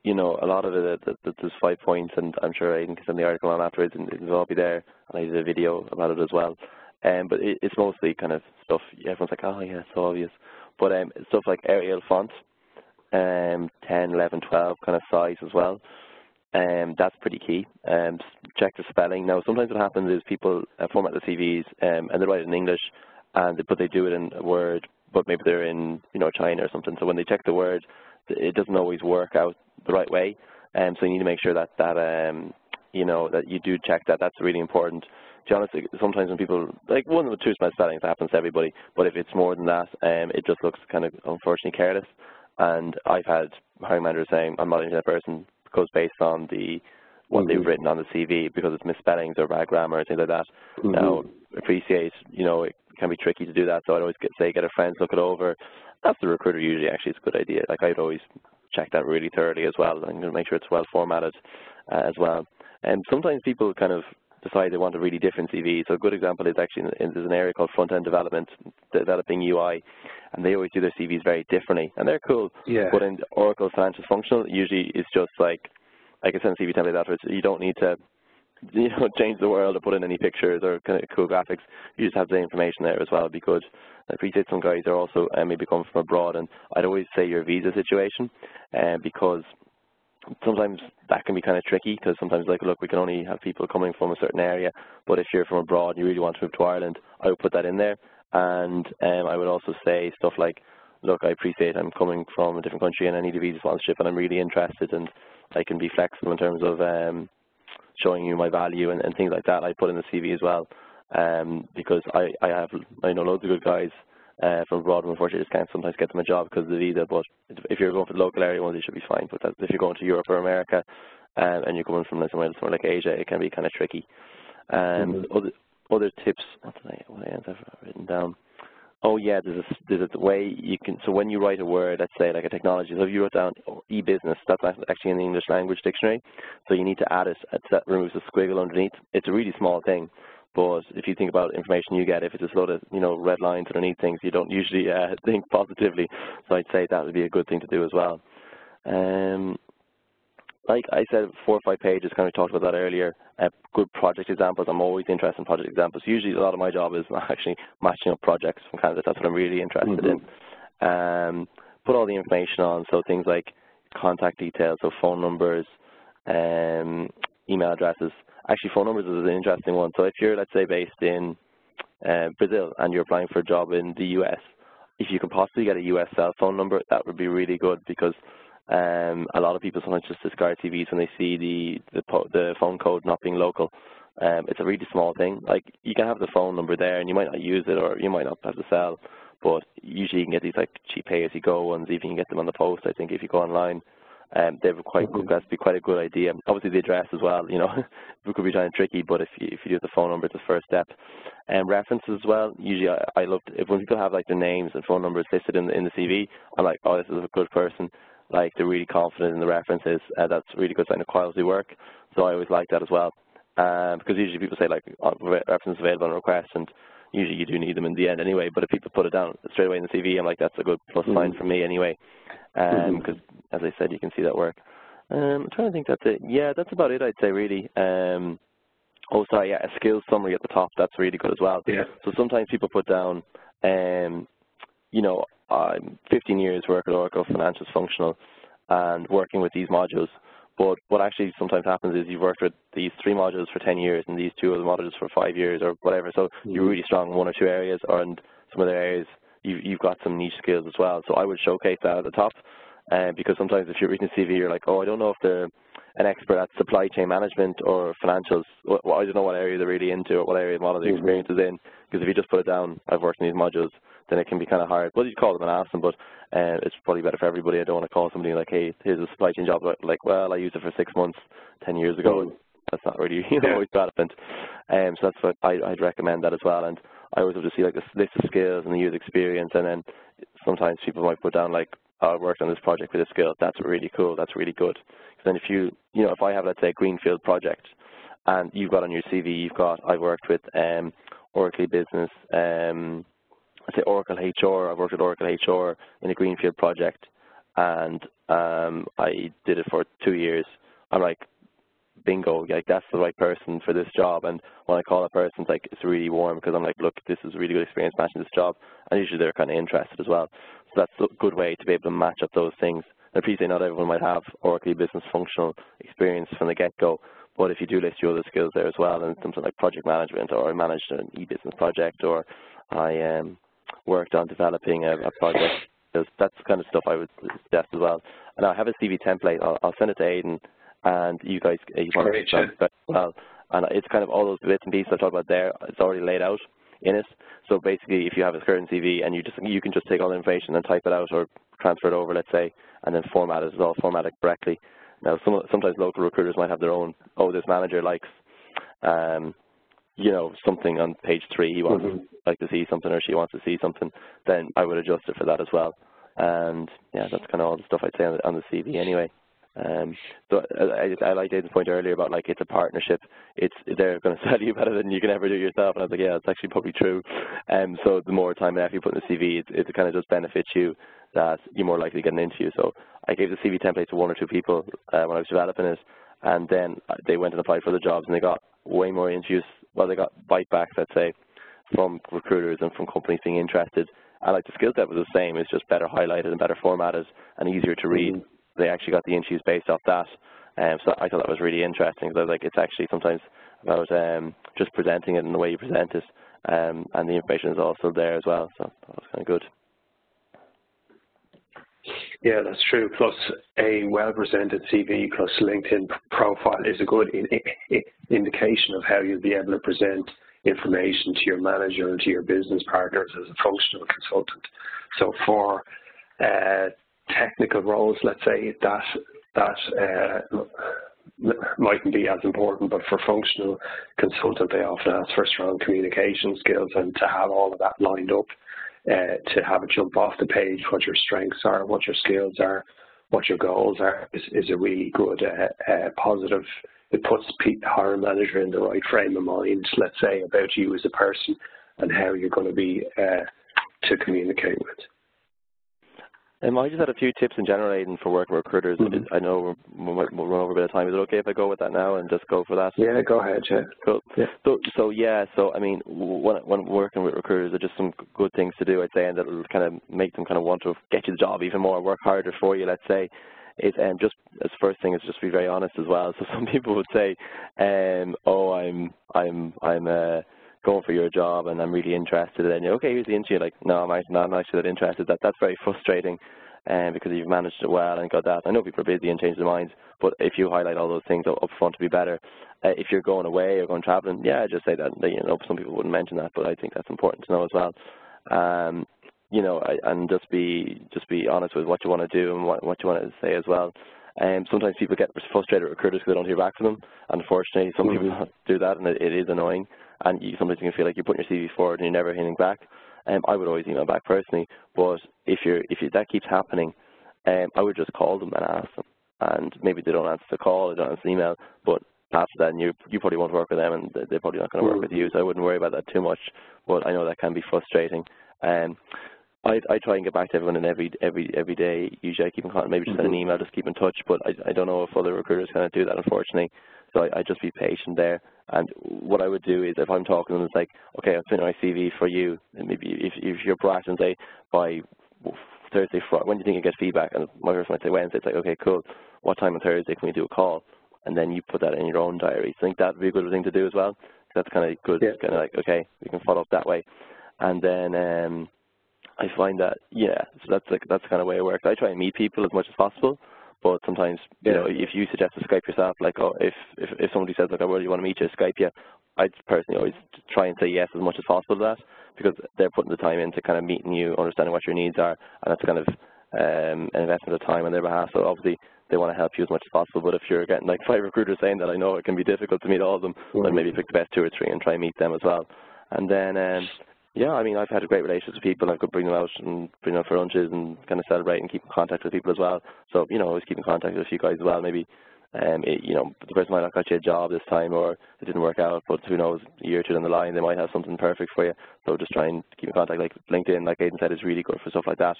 you know, a lot of it, there's five points, and I'm sure I can send the article on afterwards, and it'll all be there. And I did a video about it as well. Um, but it, it's mostly kind of stuff. Everyone's like, oh yeah, it's so obvious. But um, stuff like Arial font, um, 10, 11, 12 kind of size as well. Um, that's pretty key. Um, check the spelling. Now, sometimes what happens is people uh, format the CVs um, and they write it in English, and but they do it in Word, but maybe they're in you know China or something. So when they check the Word, it doesn't always work out the right way. Um, so you need to make sure that that um, you know that you do check that. That's really important be honest, sometimes when people, like one of the two spellings spellings happens to everybody, but if it's more than that, um, it just looks kind of unfortunately careless. And I've had hiring managers saying, I'm not into that person because based on the what mm -hmm. they've written on the CV because it's misspellings or bad grammar or things like that. Mm -hmm. Now, appreciate, you know, it can be tricky to do that, so I'd always get, say get a friend to look it over. That's the recruiter usually actually it's a good idea. Like I'd always check that really thoroughly as well and make sure it's well formatted uh, as well. And sometimes people kind of decide they want a really different CV. So a good example is actually in, there's an area called front-end development, developing UI, and they always do their CVs very differently, and they're cool. Yeah. But in Oracle Financial Functional, usually it's just like, like I send CV template afterwards, you don't need to you know, change the world or put in any pictures or kind of cool graphics. You just have the information there as well. It'd be good. I appreciate some guys are also uh, maybe coming from abroad, and I'd always say your visa situation, uh, because sometimes that can be kind of tricky because sometimes like look we can only have people coming from a certain area but if you're from abroad and you really want to move to Ireland I would put that in there. And um, I would also say stuff like look I appreciate I'm coming from a different country and I need a visa sponsorship and I'm really interested and I can be flexible in terms of um, showing you my value and, and things like that I put in the CV as well. Um, because I, I have I know loads of good guys uh, from abroad, unfortunately, just can't sometimes get them a job because of the visa. But if you're going for the local area ones, you should be fine. But if you're going to Europe or America, um, and you're coming from somewhere, somewhere like Asia, it can be kind of tricky. Um, mm -hmm. Other other tips. What did I what I have written down? Oh yeah, there's a there's a way you can. So when you write a word, let's say like a technology. So if you wrote down e-business, that's actually in the English language dictionary. So you need to add it. That removes the squiggle underneath. It's a really small thing. But if you think about information you get, if it's a load of you know red lines underneath things, you don't usually uh, think positively. So I'd say that would be a good thing to do as well. Um, like I said, four or five pages, kind of talked about that earlier. Uh, good project examples. I'm always interested in project examples. Usually, a lot of my job is actually matching up projects from candidates. That's what I'm really interested mm -hmm. in. Um, put all the information on, so things like contact details, so phone numbers, um, email addresses, actually phone numbers is an interesting one. So if you're, let's say, based in uh, Brazil and you're applying for a job in the US, if you can possibly get a US cell phone number, that would be really good because um, a lot of people sometimes just discard CVs when they see the the, the phone code not being local. Um, it's a really small thing. Like you can have the phone number there, and you might not use it, or you might not have the cell. But usually you can get these like cheap pay-as-you-go ones. Even you can get them on the post. I think if you go online, um, they have quite good, that's be quite a good idea. Obviously the address as well, you know, it could be kind of tricky, but if you if you do the phone number, it's the first step. And um, references as well. Usually I, I look if when people have like their names and phone numbers listed in the in the CV, I'm like, oh, this is a good person. Like they're really confident in the references. Uh, that's really good sign of quality work. So I always like that as well. Um, because usually people say like uh, reference available on request, and usually you do need them in the end anyway. But if people put it down straight away in the CV, I'm like that's a good plus mm -hmm. sign for me anyway, because um, mm -hmm. as I said, you can see that work. Um, I'm trying to think that's it. Yeah, that's about it. I'd say really. Um, oh, sorry, yeah, a skills summary at the top. That's really good as well. Yeah. So sometimes people put down, um, you know, I'm 15 years work at Oracle Financials Functional, and working with these modules. But what actually sometimes happens is you've worked with these three modules for 10 years and these two other modules for five years or whatever. So mm-hmm. you're really strong in one or two areas, or in some other areas you've, you've got some niche skills as well. So I would showcase that at the top, uh, because sometimes if you're reading a CV, you're like, oh, I don't know if they're an expert at supply chain management or financials. Well, I don't know what area they're really into or what area of model the mm-hmm. experience is in. Because if you just put it down, I've worked in these modules, then it can be kind of hard. Well, you call them and ask them, but uh, it's probably better for everybody. I don't want to call somebody like, hey, here's a supply chain job. Like, well, I used it for six months, ten years ago. Mm. That's not really, you know, yeah. always relevant. Um, so that's what I, I'd recommend that as well. And I always have to see like this list of skills and the year's experience, and then sometimes people might put down like, oh, I worked on this project with a skill. That's really cool. That's really good. Because then if you, you know, if I have let's say a greenfield project, and you've got on your CV, you've got I've worked with um, Oracle Business. Um, say Oracle HR. I've worked at Oracle HR in a greenfield project, and um, I did it for two years. I'm like, bingo, like that's the right person for this job. And when I call a person, it's like it's really warm because I'm like, look, this is a really good experience matching this job, and usually they're kind of interested as well. So that's a good way to be able to match up those things. I appreciate not everyone might have Oracle Business Functional experience from the get-go, but if you do list your other skills there as well, and something like project management, or I managed an e-business project, or I um, worked on developing a, a project. That's the kind of stuff I would suggest as well. And I have a CV template. I'll, I'll send it to Aidan, and you guys uh, you want to as well. And it's kind of all those bits and pieces I talked about there. It's already laid out in it. So basically, if you have a current CV and you just you can just take all the information and type it out or transfer it over, let's say, and then format it. It's all formatted correctly. Now, some, sometimes local recruiters might have their own. Oh, this manager likes um, you know, something on page three, he wants mm -hmm. like to see something or she wants to see something, then I would adjust it for that as well. And yeah, that's kind of all the stuff I'd say on the, on the CV anyway. Um, so I, I like David's point earlier about like it's a partnership. It's they're going to sell you better than you can ever do yourself, and I was like, yeah, it's actually probably true. Um, so the more time and effort you put in the CV, it, it kind of just benefits you that you're more likely to get an interview. So I gave the CV template to one or two people uh, when I was developing it, and then they went and applied for the jobs, and they got way more interviews well, they got bite backs, let's say, from recruiters and from companies being interested. And like the skill set was the same, it's just better highlighted and better formatted and easier to read. Mm -hmm. They actually got the interviews based off that. Um, so I thought that was really interesting because I was like, it's actually sometimes about um, just presenting it in the way you present it, um, and the information is also there as well. So that was kind of good. Yeah, that's true. Plus, a well-presented CV plus LinkedIn profile is a good in, in, indication of how you'll be able to present information to your manager and to your business partners as a functional consultant. So for uh, technical roles, let's say that that uh, mightn't be as important, but for functional consultant, they often ask for strong communication skills and to have all of that lined up to have it jump off the page what your strengths are, what your skills are, what your goals are is, is a really good uh, uh, positive. It puts the hiring manager in the right frame of mind, let's say, about you as a person and how you're going to be uh, to communicate with. Um, I just had a few tips in general, Aidan, for working with recruiters. Mm -hmm. I know we might we'll run over a bit of time. Is it okay if I go with that now and just go for that? Yeah, go ahead, yeah. Cool. Yeah. So, so yeah, so I mean, when, when working with recruiters, are just some good things to do, I'd say, and that'll kind of make them kind of want to get you the job even more, work harder for you, let's say. Is um, just as first thing is just be very honest as well. So some people would say, um, "Oh, I'm, I'm, I'm." Uh, going for your job and I'm really interested and you're okay here's the interview like no I'm actually not, I'm actually that interested that that's very frustrating um, because you've managed it well and got that I know people are busy and change their minds but if you highlight all those things up front to be better uh, if you're going away or going traveling yeah just say that you know some people wouldn't mention that but I think that's important to know as well um, you know I, and just be just be honest with what you want to do and what, what you want to say as well um, sometimes people get frustrated with recruiters because they don't hear back from them. Unfortunately, some mm -hmm. people mm-hmm. do that, and it, it is annoying and you, sometimes you can feel like you're putting your CV forward and you're never hearing back. Um, I would always email back personally, but if you're if you, that keeps happening, um, I would just call them and ask them. And maybe they don't answer the call, they don't answer the email, but past that, and you you probably won't work with them, and they're probably not going to work Mm. with you. So I wouldn't worry about that too much. But I know that can be frustrating. Um, I I try and get back to everyone in every every every day. Usually I keep in contact, maybe just send an Mhm. email, just keep in touch. But I I don't know if other recruiters kind of do that, unfortunately. So I, I just be patient there. And what I would do is if I'm talking to them, it's like, okay, I'll send my CV for you. And maybe if if you're proactive and say by Thursday, Friday, when do you think you get feedback? And my person might say Wednesday. It's like, okay, cool. What time on Thursday can we do a call? And then you put that in your own diary. So I think that would be a good thing to do as well. That's kind of good. Yeah. Kind of like, okay, we can follow up that way. And then um, I find that, yeah, so that's like, that's the kind of way it works. I try and meet people as much as possible. But sometimes, you Yeah. know, if you suggest to Skype yourself, like, oh, if, if, if somebody says, like, I really want to meet you, Skype you, I'd personally always try and say yes as much as possible to that because they're putting the time into kind of meeting you, understanding what your needs are, and that's kind of um, an investment of time on their behalf. So obviously they want to help you as much as possible. But if you're getting like five recruiters saying that, I know it can be difficult to meet all of them. Then Mhm. maybe pick the best two or three and try and meet them as well. And then, um, yeah, I mean, I've had a great relationship with people. I could bring them out and bring them out for lunches and kind of celebrate and keep in contact with people as well. So you know, always keep in contact with you guys as well. Maybe. Um, it, you know, the person might not got you a job this time, or it didn't work out. But who knows? A year or two down the line, they might have something perfect for you. So just try and keep in contact. Like LinkedIn, like Aidan said, is really good for stuff like that.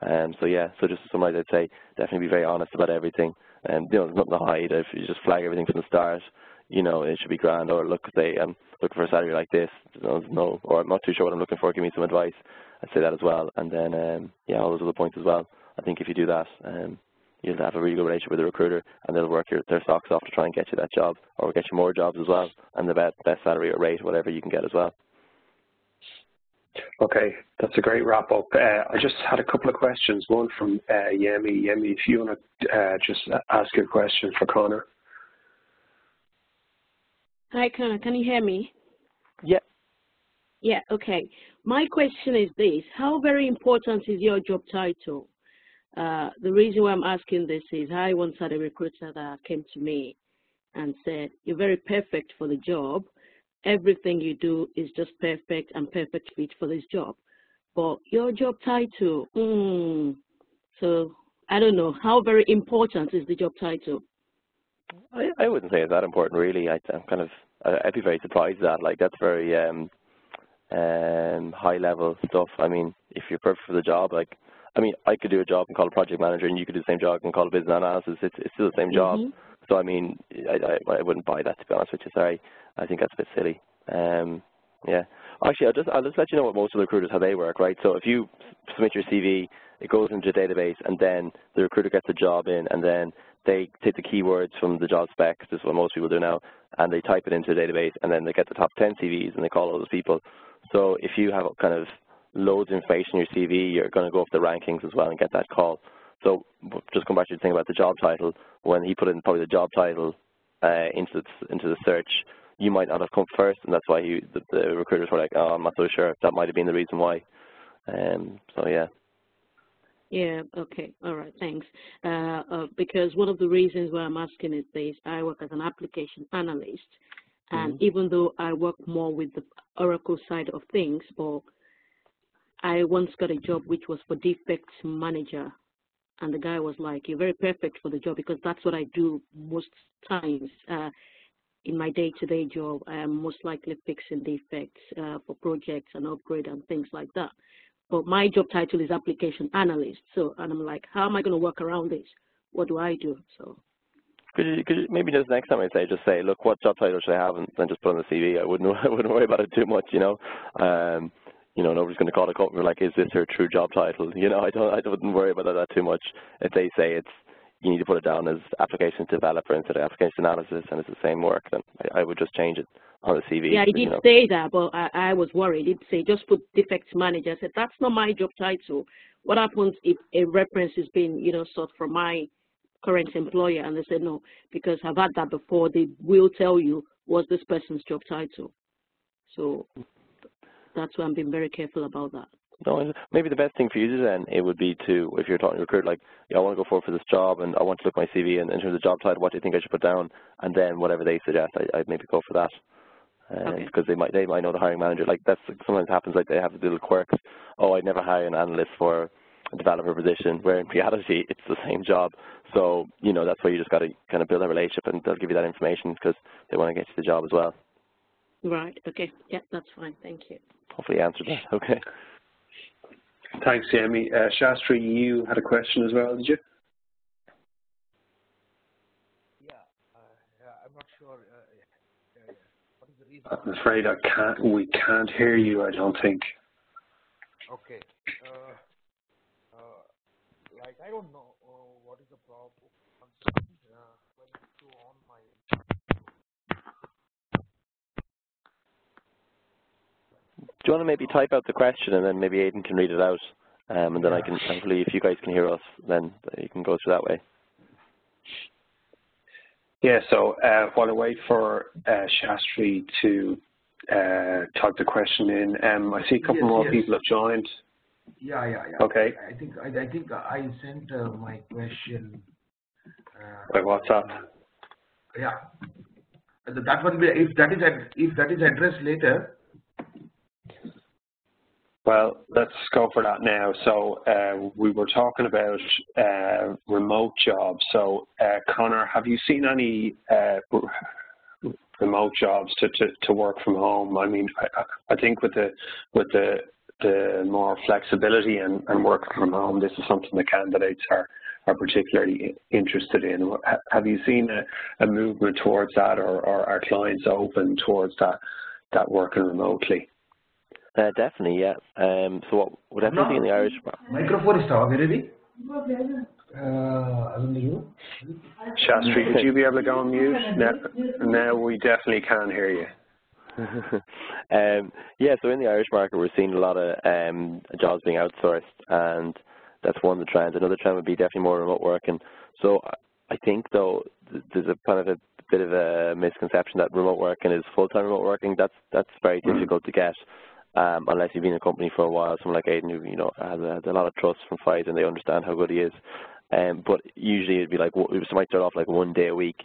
Um, so yeah, so just to summarize, I'd say definitely be very honest about everything. And you know, there's nothing to hide. If you just flag everything from the start, you know, it should be grand. Or look, say I'm looking for a salary like this. No, or I'm not too sure what I'm looking for. Give me some advice. I'd say that as well. And then um, yeah, all those other points as well. I think if you do that, um, you'll have a really good relationship with the recruiter, and they'll work your, their socks off to try and get you that job, or get you more jobs as well, and the best best salary or rate, whatever you can get as well. Okay, that's a great wrap up. Uh, I just had a couple of questions. One from uh, Yemi. Yemi, if you want to uh, just ask your question for Conor. Hi, Conor. Can you hear me? Yeah. Yeah, okay. My question is this. How very important is your job title? Uh, the reason why I'm asking this is I once had a recruiter that came to me and said, you're very perfect for the job. Everything you do is just perfect and perfect fit for this job. But your job title, mm, so I don't know, how very important is the job title? I, I wouldn't say it's that important really. I, I'm kind of I- I'd be very surprised at that. Like that's very um, um, high level stuff. I mean, if you're perfect for the job, like I mean, I could do a job and call a project manager, and you could do the same job and call a business analysis. It's it's still the same job. Mhm. So I mean, I, I I wouldn't buy that to be honest with you. Sorry, I think that's a bit silly. Um, yeah. Actually, I'll just I'll just let you know what most of the recruiters how they work, right? So if you submit your CV, it goes into a database, and then the recruiter gets a job in, and then they take the keywords from the job specs. This is what most people do now, and they type it into the database, and then they get the top 10 CVs, and they call all those people. So if you have kind of loads of information in your CV, you're going to go up the rankings as well and get that call. So just come back to the thing about the job title. When he put in probably the job title uh, into the, into the search, you might not have come first, and that's why he, the, the recruiters were like, "Oh, I'm not so sure." That might have been the reason why. Um, so yeah. Yeah, okay, all right, thanks. Uh, uh, because one of the reasons why I'm asking is this, I work as an application analyst, and Mhm. even though I work more with the Oracle side of things, but I once got a job which was for defects manager, and the guy was like, you're very perfect for the job because that's what I do most times. Uh, in my day-to-day job, I am most likely fixing defects uh, for projects and upgrade and things like that but my job title is application analyst. So, and I'm like, how am I going to work around this? What do I do? So, Could you, could you maybe just next time I say, just say, look, what job title should I have, and then just put on the CV. I wouldn't, I wouldn't worry about it too much, you know. Um, you know, nobody's going to call the company like, is this her true job title? You know, I don't, I wouldn't worry about that too much. If they say it's, you need to put it down as application developer instead of application analysis, and it's the same work, then I, I would just change it on the CV. yeah, he you did know. say that, but I, I was worried. He'd say, just put defects manager. I said, that's not my job title. What happens if a reference is being, you know, sought from my current employer? And they said, no, because I've had that before. They will tell you what's this person's job title. So that's why I'm being very careful about that. No, maybe the best thing for you to then it would be to, if you're talking to a recruiter, like, yeah, I want to go forward for this job, and I want to look at my CV, and in terms of job title, what do you think I should put down? And then whatever they suggest, I, I'd maybe go for that. Um, Okay. Because they might, they might know the hiring manager. Like that's sometimes happens. Like they have the little quirks. Oh, I'd never hire an analyst for a developer position, where in reality it's the same job. So, you know, that's why you just got to kind of build a relationship and they'll give you that information because they want to get you the job as well. Right. Okay. Yeah, that's fine. Thank you. Hopefully answered that. Okay. Thanks, Jamie. Uh, Shastri, you had a question as well, did you? Yeah, uh, I'm not sure. Uh, what is the reason? I'm afraid I can't. We can't hear you. I don't think. Okay. Uh, uh, like I don't know uh, what is the problem. Uh, when to on my Do you want to maybe type out the question and then maybe Aidan can read it out? Um, and then I can, hopefully if you guys can hear us, then you can go through that way. Yeah. So uh, while I wait for uh, Shastri to uh, type the question in, um, I see a couple Yes, more yes. people have joined. Yeah, yeah, yeah. Okay. I think I, I think I sent uh, my question. Uh, By WhatsApp. Yeah. That one, will- if that is if that is addressed later. Well, let's go for that now. So uh, we were talking about uh, remote jobs. So uh, Conor, have you seen any uh, remote jobs to, to, to work from home? I mean, I, I think with the with the the more flexibility and, and working from home, this is something the candidates are are particularly interested in. Have you seen a, a movement towards that, or, or are clients open towards that that working remotely? Uh, definitely, yeah. Um, so what would I think in the Irish? Microphone is off, Ruby. Shastri, could you be able to go on mute? No, no we definitely can hear you. um, yeah, so in the Irish market, we're seeing a lot of um, jobs being outsourced, and that's one of the trends. Another trend would be definitely more remote working. So I think, though, there's a kind of a bit of a misconception that remote working is full-time remote working. That's that's very mm. difficult to get unless you've been in a company for a while. Someone like Aidan, who you know has a, has a lot of trust from Pfizer, and they understand how good he is. Um, but usually it'd be like it might start off like one day a week.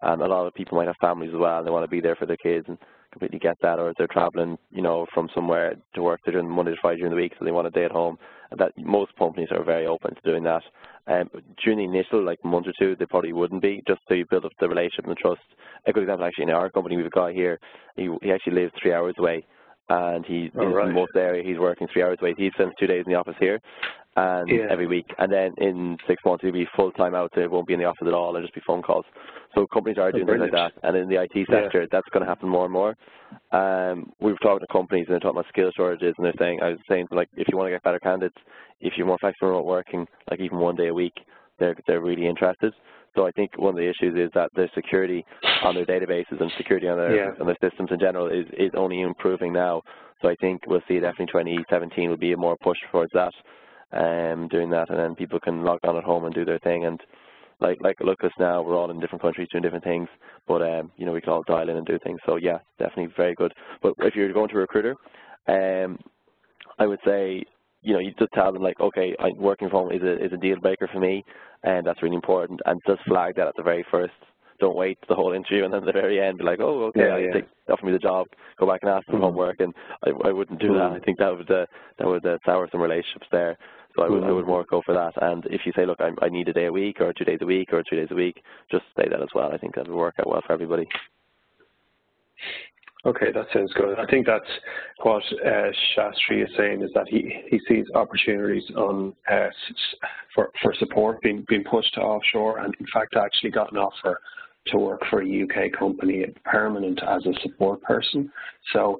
Um, a lot of people might have families as well, and they want to be there for their kids, and completely get that. Or if they're traveling, you know, from somewhere to work, they're doing Monday to Friday during the week, so they want a day at home. And that most companies are very open to doing that. Um, during the initial like month or two, they probably wouldn't be, just so you build up the relationship and the trust. A good example, actually, in our company, we have a guy here. He he actually lives three hours away, and he Oh, in right. most area he's working three hours away. He spends two days in the office here, and Yeah. every week, and then in six months he'll be full time out. So it won't be in the office at all, and just be phone calls. So companies are Oh, doing things like that, and in the IT Yeah. sector, that's going to happen more and more. Um, we were talking to companies and they're talking about skill shortages, and they're saying, I was saying, like, if you want to get better candidates, if you're more flexible remote working, like even one day a week, they're they're really interested. So I think one of the issues is that the security on their databases and security on their Yeah. on their systems in general is is only improving now. So I think we'll see definitely 2017 will be a more push towards that, um, doing that, and then people can log on at home and do their thing. And like like look us now, we're all in different countries doing different things, but um, you know we can all dial in and do things. So yeah, definitely very good. But if you're going to a recruiter, um, I would say you know you just tell them like okay, I, working from home is a is a deal breaker for me, and that's really important. And just flag that at the very first. Don't wait the whole interview and then at the very end be like, oh, okay, Yeah, yeah. take offer me the job, go back and ask for Mhm. homework, and I, I wouldn't do that. Mhm. I think that would uh, that would uh, sour some relationships there. So I would I would Mhm. more go for that. And if you say, look, I, I need a day a week, or two days a week, or three days a week, just say that as well. I think that would work out well for everybody. Okay, that sounds good. I think that's what uh, Shastri is saying is that he, he sees opportunities on uh, for for support being being pushed to offshore, and in fact actually got an offer to work for a UK company permanent as a support person. So,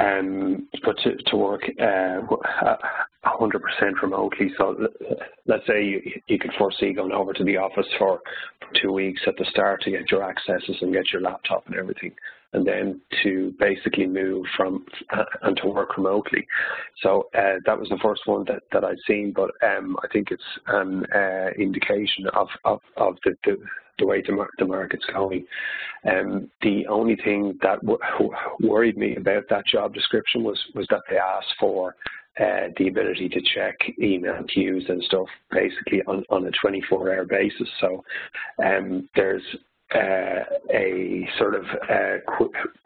um, but to to work uh, a hundred percent remotely. So let's say you you could foresee going over to the office for two weeks at the start to get your accesses and get your laptop and everything and then to basically move from uh, and to work remotely. So uh, that was the first one that, that I'd seen, but um, I think it's an uh, indication of, of, of the, the, the way the, mar- the market's going. Um, the only thing that worried me about that job description was, was that they asked for uh, the ability to check email queues and stuff basically on, on a 24 hour basis. So um, there's uh, a sort of uh,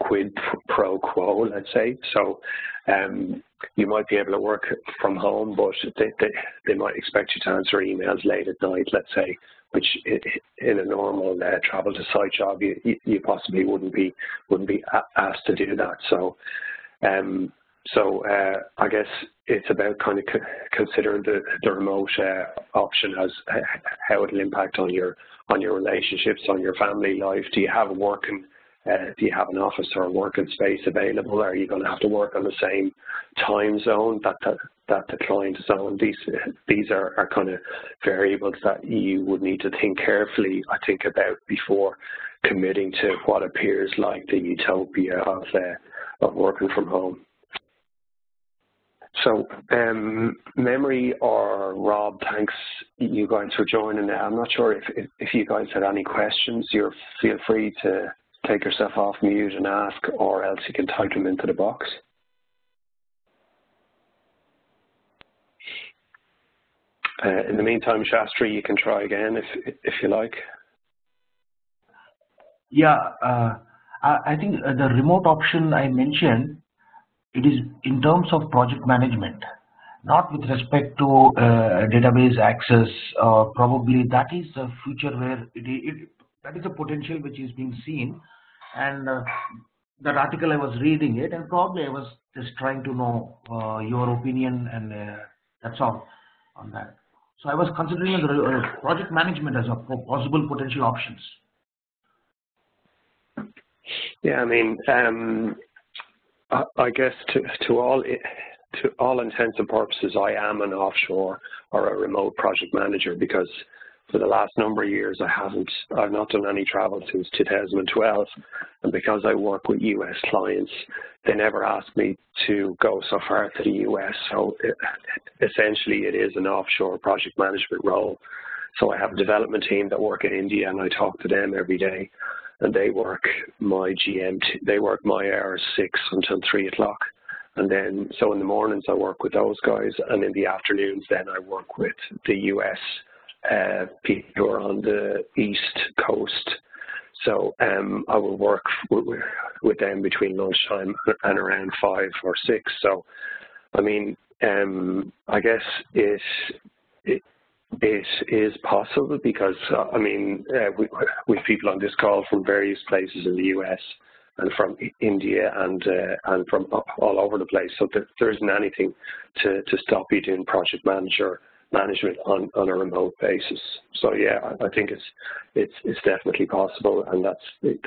quid pro quo, let's say. So um, you might be able to work from home, but they, they, they might expect you to answer emails late at night, let's say, which in a normal uh, travel to site job, you, you possibly wouldn't be wouldn't be asked to do that. So um, so uh, I guess it's about kind of considering the, the remote uh, option as uh, how it'll impact on your on your relationships, on your family life. Do you have a working uh, do you have an office or a working space available? Are you going to have to work on the same time zone that the, that the client is on? These these are, are kind of variables that you would need to think carefully, I think, about before committing to what appears like the utopia of uh, of working from home. So um, Memory or Rob, thanks you guys for joining. I'm not sure if, if, if you guys had any questions. You're feel free to take yourself off mute and ask, or else you can type them into the box. Uh, in the meantime, Shastri, you can try again if if you like. Yeah, uh, I think the remote option I mentioned it is in terms of project management, not with respect to uh, database access. Uh, probably that is the future where it, it, that is a potential which is being seen. And uh, that article I was reading it, and probably I was just trying to know uh, your opinion, and uh, that's all on that. So I was considering the uh, project management as a possible potential options. Yeah, I mean, um, I guess to, to all eh, to all intents and purposes, I am an offshore or a remote project manager because for the last number of years, I haven't, I've not done any travel since 2012. And because I work with US clients, they never ask me to go so far to the US. So it, essentially it is an offshore project management role. So I have a development team that work in India and I talk to them every day and they work my GMT, they work my hours six until three o'clock. And then, so in the mornings I work with those guys, and in the afternoons then I work with the US uh, people who are on the East Coast. So um, I will work with them between lunchtime and around five or six. So, I mean, um, I guess it, it it is possible because, uh, I mean, uh, we, we have people on this call from various places in the US and from India and uh, and from all over the place. So there, there isn't anything to, to stop you doing project manager management on, on a remote basis. So yeah, I, I think it's it's it's definitely possible, and that's it,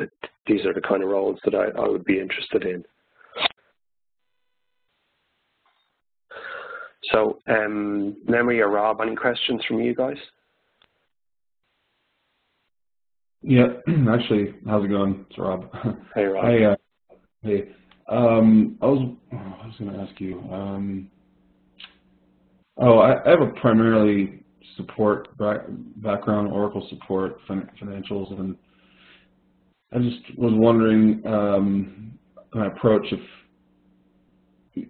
these are the kind of roles that I, I would be interested in. So, um, Memory or Rob, any questions from you guys? Yeah, actually, how's it going? It's Rob. Hey, Rob. Hey, uh, hey. Um, I was I was going to ask you. Um, oh, I, I, have a primarily support back, background, Oracle support, fin financials, and I just was wondering um, my approach if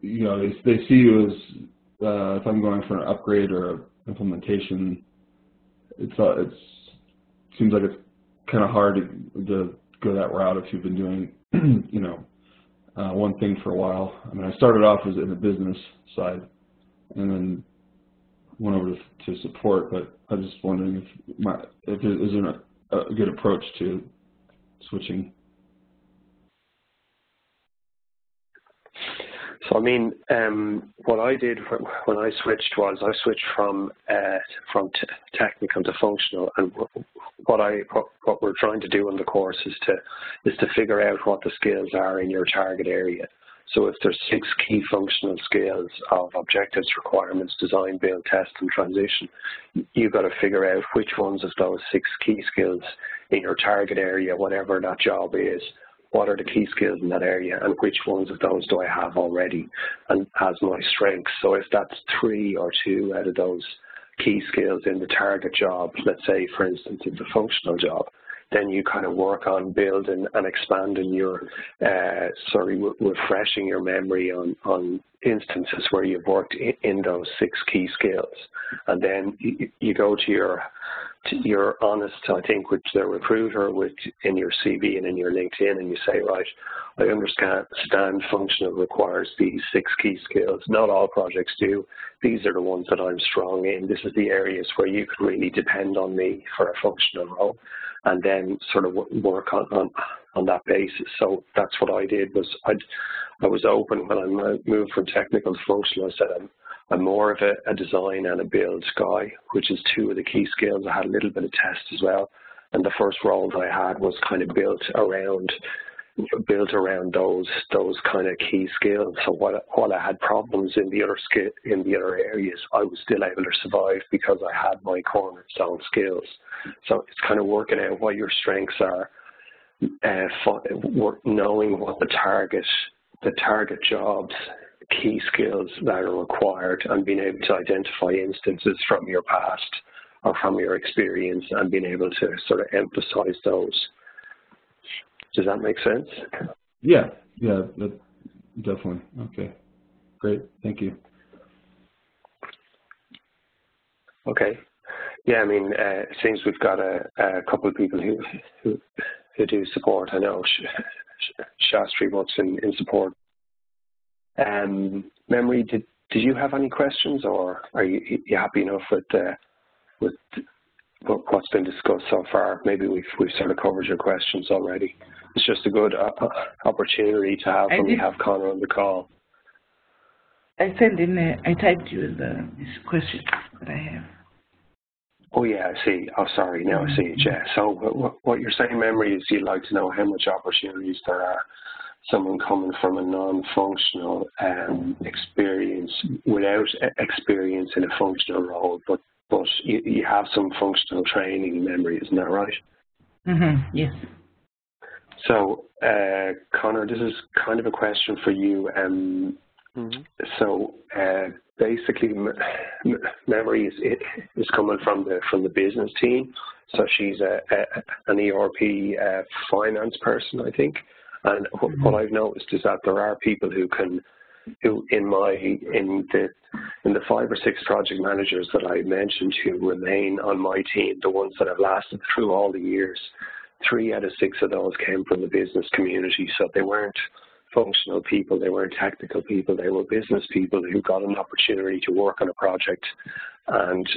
you know they, they see you as uh, if I'm going for an upgrade or implementation, it's uh, it's seems like it's kind of hard to, to go that route if you've been doing you know uh, one thing for a while. I mean, I started off as in the business side, and then went over to, to support. But I was just wondering if my if there is a, a good approach to switching So I mean, um, what I did when I switched was I switched from uh, from technical to functional, and what I what, what, we're trying to do in the course is to is to figure out what the skills are in your target area. So if there's six key functional skills of objectives, requirements, design, build, test, and transition, you've got to figure out which ones of those six key skills in your target area, whatever that job is, what are the key skills in that area and which ones of those do I have already and as my strengths. So if that's three or two out of those key skills in the target job, let's say for instance it's a functional job, then you kind of work on building and expanding your, uh, sorry, refreshing your memory on, on instances where you've worked in, in those six key skills. And then you, you go to your you're honest, I think, with the recruiter, with in your CV and in your LinkedIn, and you say, right, I understand functional requires these six key skills. Not all projects do. These are the ones that I'm strong in. This is the areas where you could really depend on me for a functional role, and then sort of work on on, on that basis. So that's what I did. Was I I was open when I moved from technical to functional. I said I'm I'm more of a, a, design and a build guy, which is two of the key skills. I had a little bit of test as well. And the first role that I had was kind of built around built around those those kind of key skills. So while, while I had problems in the other skill in the other areas, I was still able to survive because I had my cornerstone skills. So it's kind of working out what your strengths are, uh, knowing what the target the target jobs key skills that are required and being able to identify instances from your past or from your experience and being able to sort of emphasize those. Does that make sense? Yeah, yeah, that, definitely. Okay, great. Thank you. Okay. Yeah, I mean, uh, it seems we've got a, a couple of people who, who, who do support. I know Shastri works in, in support um, memory, did did you have any questions, or are you, you happy enough with uh, with what's been discussed so far? Maybe we've we've sort of covered your questions already. It's just a good uh, uh opportunity to have when we have Conor on the call. I sent in, a, I typed you the question that I have. Oh yeah, I see. Oh, sorry. Now I see it. Yeah. So what you're saying, memory, is you'd like to know how much opportunities there are someone coming from a non-functional um, experience without experience in a functional role, but but you, you have some functional training memory, isn't that right? Mm-hmm. Yes. So, uh, Conor, this is kind of a question for you. Um, mm-hmm. So, uh, basically, memory is, is coming from the from the business team. So she's a, a an ERP uh, finance person, I think. And what mm-hmm. I've noticed is that there are people who can, who in my in the in the five or six project managers that I mentioned who remain on my team, the ones that have lasted through all the years, three out of six of those came from the business community. So they weren't functional people, they weren't technical people, they were business people who got an opportunity to work on a project and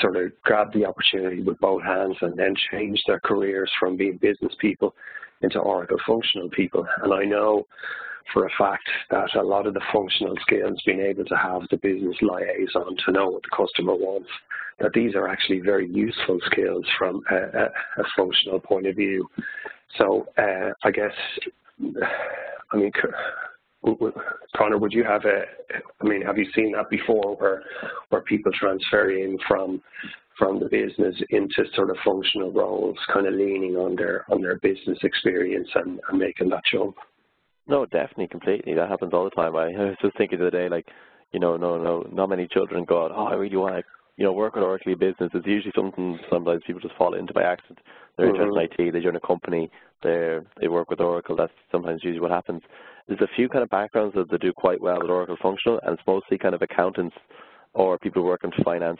sort of grabbed the opportunity with both hands and then changed their careers from being business people into Oracle functional people. And I know for a fact that a lot of the functional skills, being able to have the business liaison to know what the customer wants, that these are actually very useful skills from a, a, a functional point of view. So uh, I guess, I mean, Conor, would you have a, I mean, have you seen that before where, where people transfer in from from the business into sort of functional roles, kind of leaning on their on their business experience and, and making that jump. No, definitely, completely. That happens all the time. I, I was just thinking the other day, like, you know, no, no, not many children go, out, oh, I really want to, you know, work with Oracle business. is usually something sometimes people just fall into by accident. They're mm-hmm. interested in IT, they join a company, they they work with Oracle. That's sometimes usually what happens. There's a few kind of backgrounds that they do quite well with Oracle Functional, and it's mostly kind of accountants or people working in finance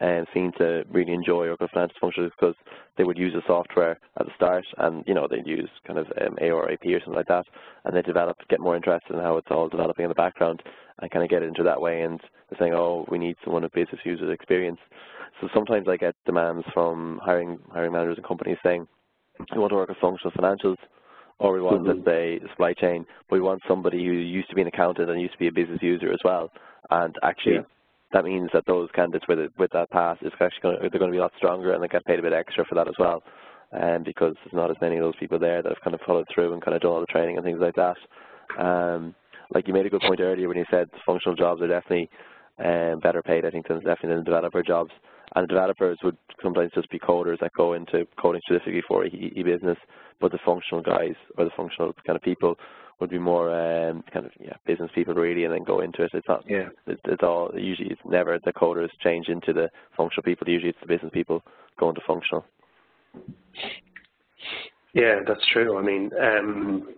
and seem to really enjoy Oracle Financial Functions because they would use the software at the start and, you know, they'd use kind of um, AORP or something like that and they develop, get more interested in how it's all developing in the background and kind of get into that way and they're saying, oh, we need someone with business user experience. So sometimes I get demands from hiring hiring managers and companies saying, we want to work with functional financials or we want, mm -hmm. let's say, supply chain, but we want somebody who used to be an accountant and used to be a business user as well. And actually, yeah that means that those candidates with it, with that pass is actually going to, they're going to be a lot stronger and they get paid a bit extra for that as well, um, because there's not as many of those people there that have kind of followed through and kind of done all the training and things like that. Um, like you made a good point earlier when you said functional jobs are definitely um, better paid, I think, than definitely than developer jobs. And developers would sometimes just be coders that go into coding specifically for e-business, but the functional guys or the functional kind of people would be more um, kind of yeah business people really, and then go into it. It's not yeah. It's, it's all usually it's never the coders change into the functional people. Usually it's the business people going to functional. Yeah, that's true. I mean, um,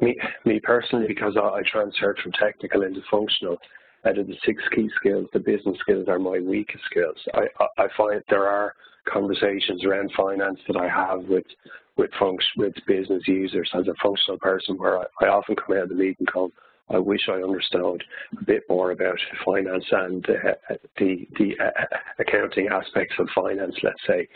me, me personally, because I, I transferred from technical into functional, out of the six key skills, the business skills are my weakest skills. I, I, I find there are conversations around finance that I have with with with business users as a functional person where I, I often come out of the meeting going, I wish I understood a bit more about finance and uh, the the uh, accounting aspects of finance, let's say,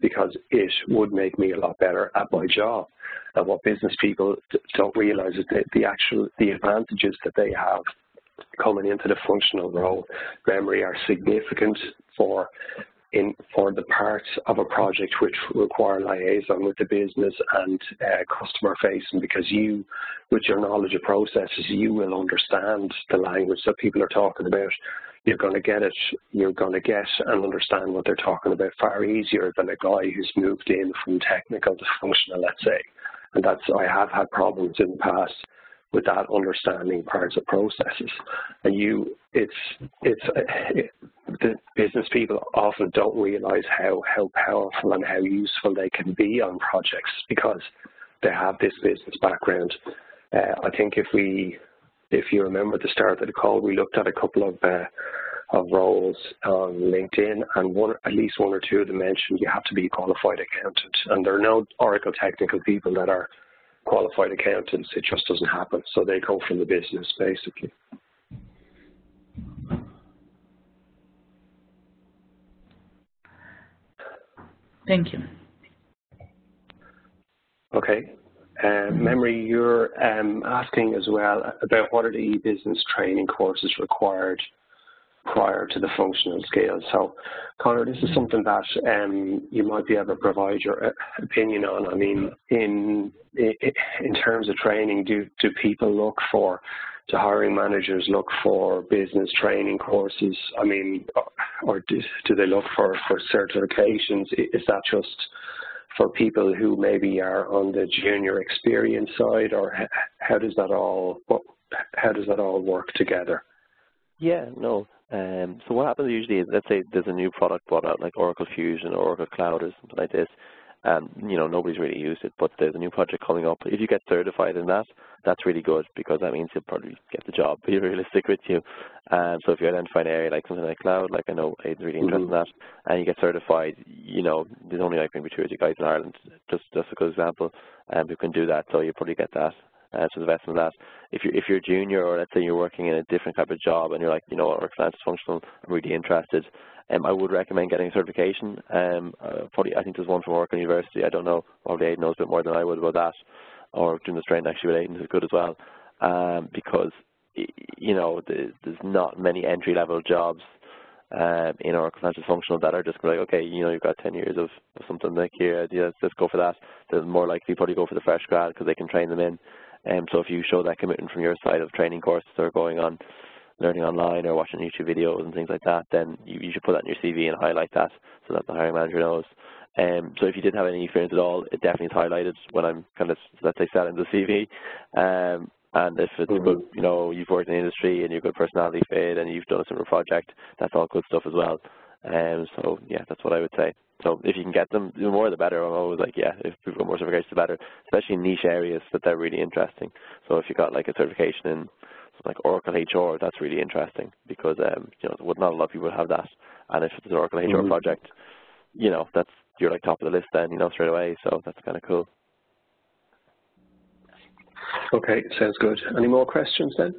because it would make me a lot better at my job. And what business people don't realize is that the actual the advantages that they have coming into the functional role memory are significant for in for the parts of a project which require liaison with the business and uh, customer facing because you, with your knowledge of processes, you will understand the language that people are talking about. You're going to get it, you're going to get and understand what they're talking about far easier than a guy who's moved in from technical to functional, let's say. And that's, I have had problems in the past with that understanding parts of processes. And you, it's, it's, it, the business people often don't realize how, how powerful and how useful they can be on projects because they have this business background. Uh, I think if we, if you remember at the start of the call, we looked at a couple of uh, of roles on LinkedIn, and one, at least one or two of them mentioned you have to be a qualified accountant. And there are no Oracle technical people that are qualified accountants. It just doesn't happen. So they come from the business, basically. Thank you. Okay. Uh, memory, you're um, asking as well about what are the e-business training courses required prior to the functional scale. So, Conor, this is something that um, you might be able to provide your uh, opinion on. I mean, in in terms of training, do do people look for, do hiring managers look for business training courses? I mean, or do, do they look for for certifications? Is that just for people who maybe are on the junior experience side, or how does that all how does that all work together? Yeah, no, um, so what happens usually is, let's say there's a new product brought out, like Oracle Fusion or Oracle Cloud or something like this, and you know nobody's really used it, but there's a new project coming up. If you get certified in that, that's really good because that means you'll probably get the job. Be realistic with you. Um, so if you identify an area like something like cloud, like I know Aidan's really interested mm -hmm. in that, and you get certified, you know there's only like maybe two or three guys in Ireland, just just a good example, um, who can do that. So you probably get that uh, to invest in that. If you're if you're a junior or let's say you're working in a different type of job and you're like, you know, our finance is functional, I'm really interested. Um, I would recommend getting a certification. Um, uh, probably I think there's one from Oracle University. I don't know. Probably Aidan knows a bit more than I would about that. Or doing the training actually with Aidan is good as well, um, because you know the, there's not many entry level jobs um, in Oracle Financial Functional that are just like, okay, you know, you've got 10 years of, of something like here, yeah, let's, let's go for that. They're more likely probably go for the fresh grad because they can train them in. Um, so if you show that commitment from your side of training courses or going on learning online or watching YouTube videos and things like that, then you, you should put that in your CV and highlight that so that the hiring manager knows. Um, so if you did have any experience at all, it definitely is highlighted when I'm kind of, let's say, selling the CV. Um, and if it's mm -hmm. good, you know, you've worked in the industry and you're a good personality fit and you've done a similar project, that's all good stuff as well. Um, so yeah, that's what I would say. So if you can get them, the more the better. I'm always like, yeah, if people got more certifications, the better, especially in niche areas that they're really interesting. So if you got like a certification in like Oracle HR, that's really interesting because um, you know, not a lot of people have that. And if it's an Oracle HR mm -hmm. project, you know, that's you're like top of the list then, you know, straight away. So that's kind of cool. Okay, sounds good. Any more questions then?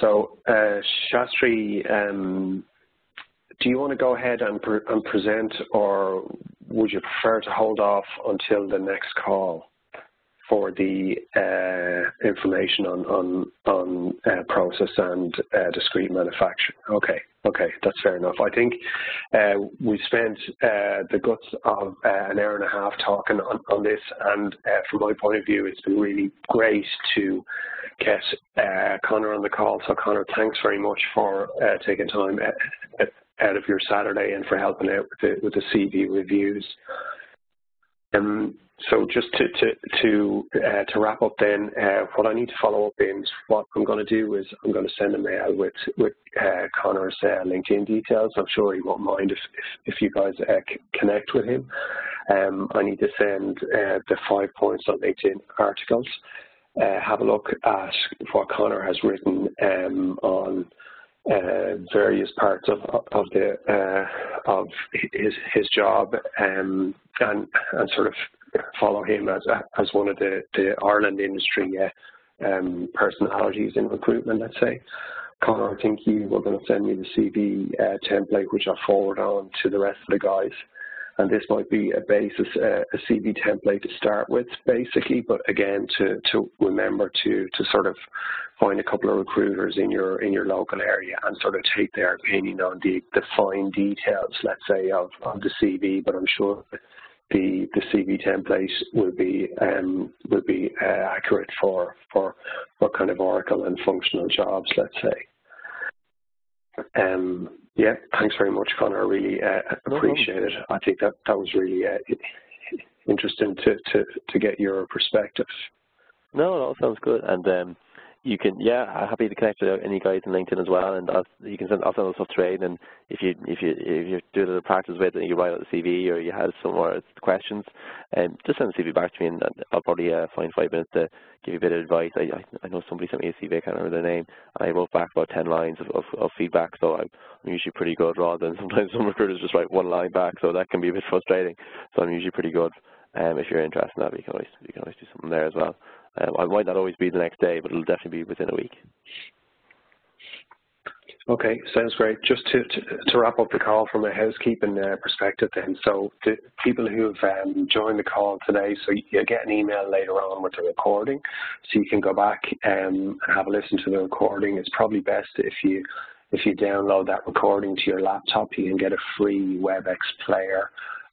So, uh, Shastri, um, do you want to go ahead and, pre and present, or would you prefer to hold off until the next call for the uh, information on on, on uh, process and uh, discrete manufacturing? Okay, okay, that's fair enough. I think uh, we spent uh, the guts of uh, an hour and a half talking on, on this, and from my point of view, it's been really great to get Conor on the call. So Conor, thanks very much for taking time out of your Saturday and for helping out with the, with the CV reviews. Um, so just to to to, uh, to wrap up, then uh, what I need to follow up in is what I'm going to do is I'm going to send a mail with with uh, Conor's uh, LinkedIn details. I'm sure he won't mind if if, if you guys uh, connect with him. Um, I need to send uh, the five points on LinkedIn articles. have a look at what Conor has written um, on various parts of of the of his his job um, and and sort of follow him as as one of the the Ireland industry uh, um, personalities in recruitment. Let's say. Conor, I think you were going to send me the CV uh, template, which I'll forward on to the rest of the guys and this might be a basis, uh, a CV template to start with, basically. But again, to to remember to to sort of find a couple of recruiters in your in your local area and sort of take their opinion on the the fine details, let's say, of of the CV. But I'm sure the the CV template will be um, will be uh, accurate for for what kind of Oracle and functional jobs, let's say. Um, yeah, thanks very much, Conor. I really uh, appreciate it. I think that that was really uh, interesting to, to, to get your perspective. No, no, sounds good. And um, you can, yeah, I'm happy to connect with any guys on LinkedIn as well, and I'll, you can send, I'll send stuff trade, and if you if you if you do the practice with it, you write out the CV or you have some more questions, um, just send the CV back to me, and I'll probably uh, find five minutes to give you a bit of advice. I, I, I know somebody sent me a CV, I can't remember their name, and I wrote back about ten lines of, of, of feedback, so I'm, I'm usually pretty good. Rather than sometimes some recruiters just write one line back, so that can be a bit frustrating. So I'm usually pretty good. Um, if you're interested in that, you can always you can always do something there as well. Um, I might not always be the next day, but it'll definitely be within a week. Okay, sounds great. Just to, to, to wrap up the call from a housekeeping uh, perspective then, so the people who have um, joined the call today, so you get an email later on with the recording, so you can go back um, and have a listen to the recording. It's probably best if you if you download that recording to your laptop, you can get a free WebEx player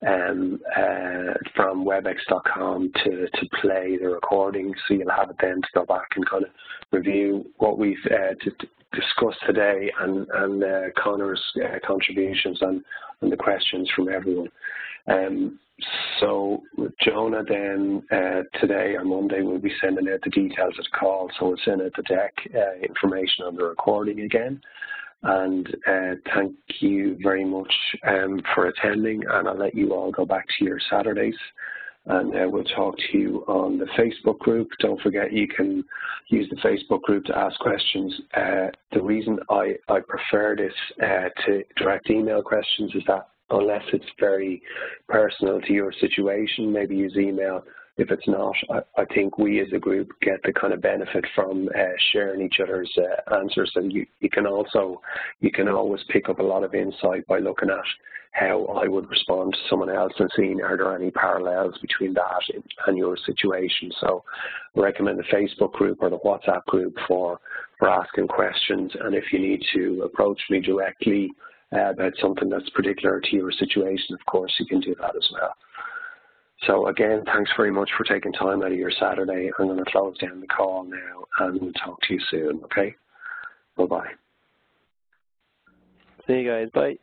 um, uh, from webex.com to, to play the recording. So you'll have it then to go back and kind of review what we've uh, discussed today and, and uh, Conor's uh, contributions and, and the questions from everyone. Um, so Jonah then uh, today or Monday will be sending out the details of the call. So we'll send out the deck uh, information on the recording again and uh, thank you very much um, for attending and I'll let you all go back to your Saturdays and uh, we'll talk to you on the Facebook group. Don't forget you can use the Facebook group to ask questions. Uh, the reason I, I prefer this uh, to direct email questions is that unless it's very personal to your situation, maybe use email if it's not, I, I, think we as a group get the kind of benefit from uh, sharing each other's uh, answers, and you, you can also you can always pick up a lot of insight by looking at how I would respond to someone else and seeing are there any parallels between that and your situation. So, I recommend the Facebook group or the WhatsApp group for for asking questions, and if you need to approach me directly uh, about something that's particular to your situation, of course you can do that as well. So again, thanks very much for taking time out of your Saturday. I'm going to close down the call now and we'll talk to you soon, okay? Bye-bye. See you guys. Bye.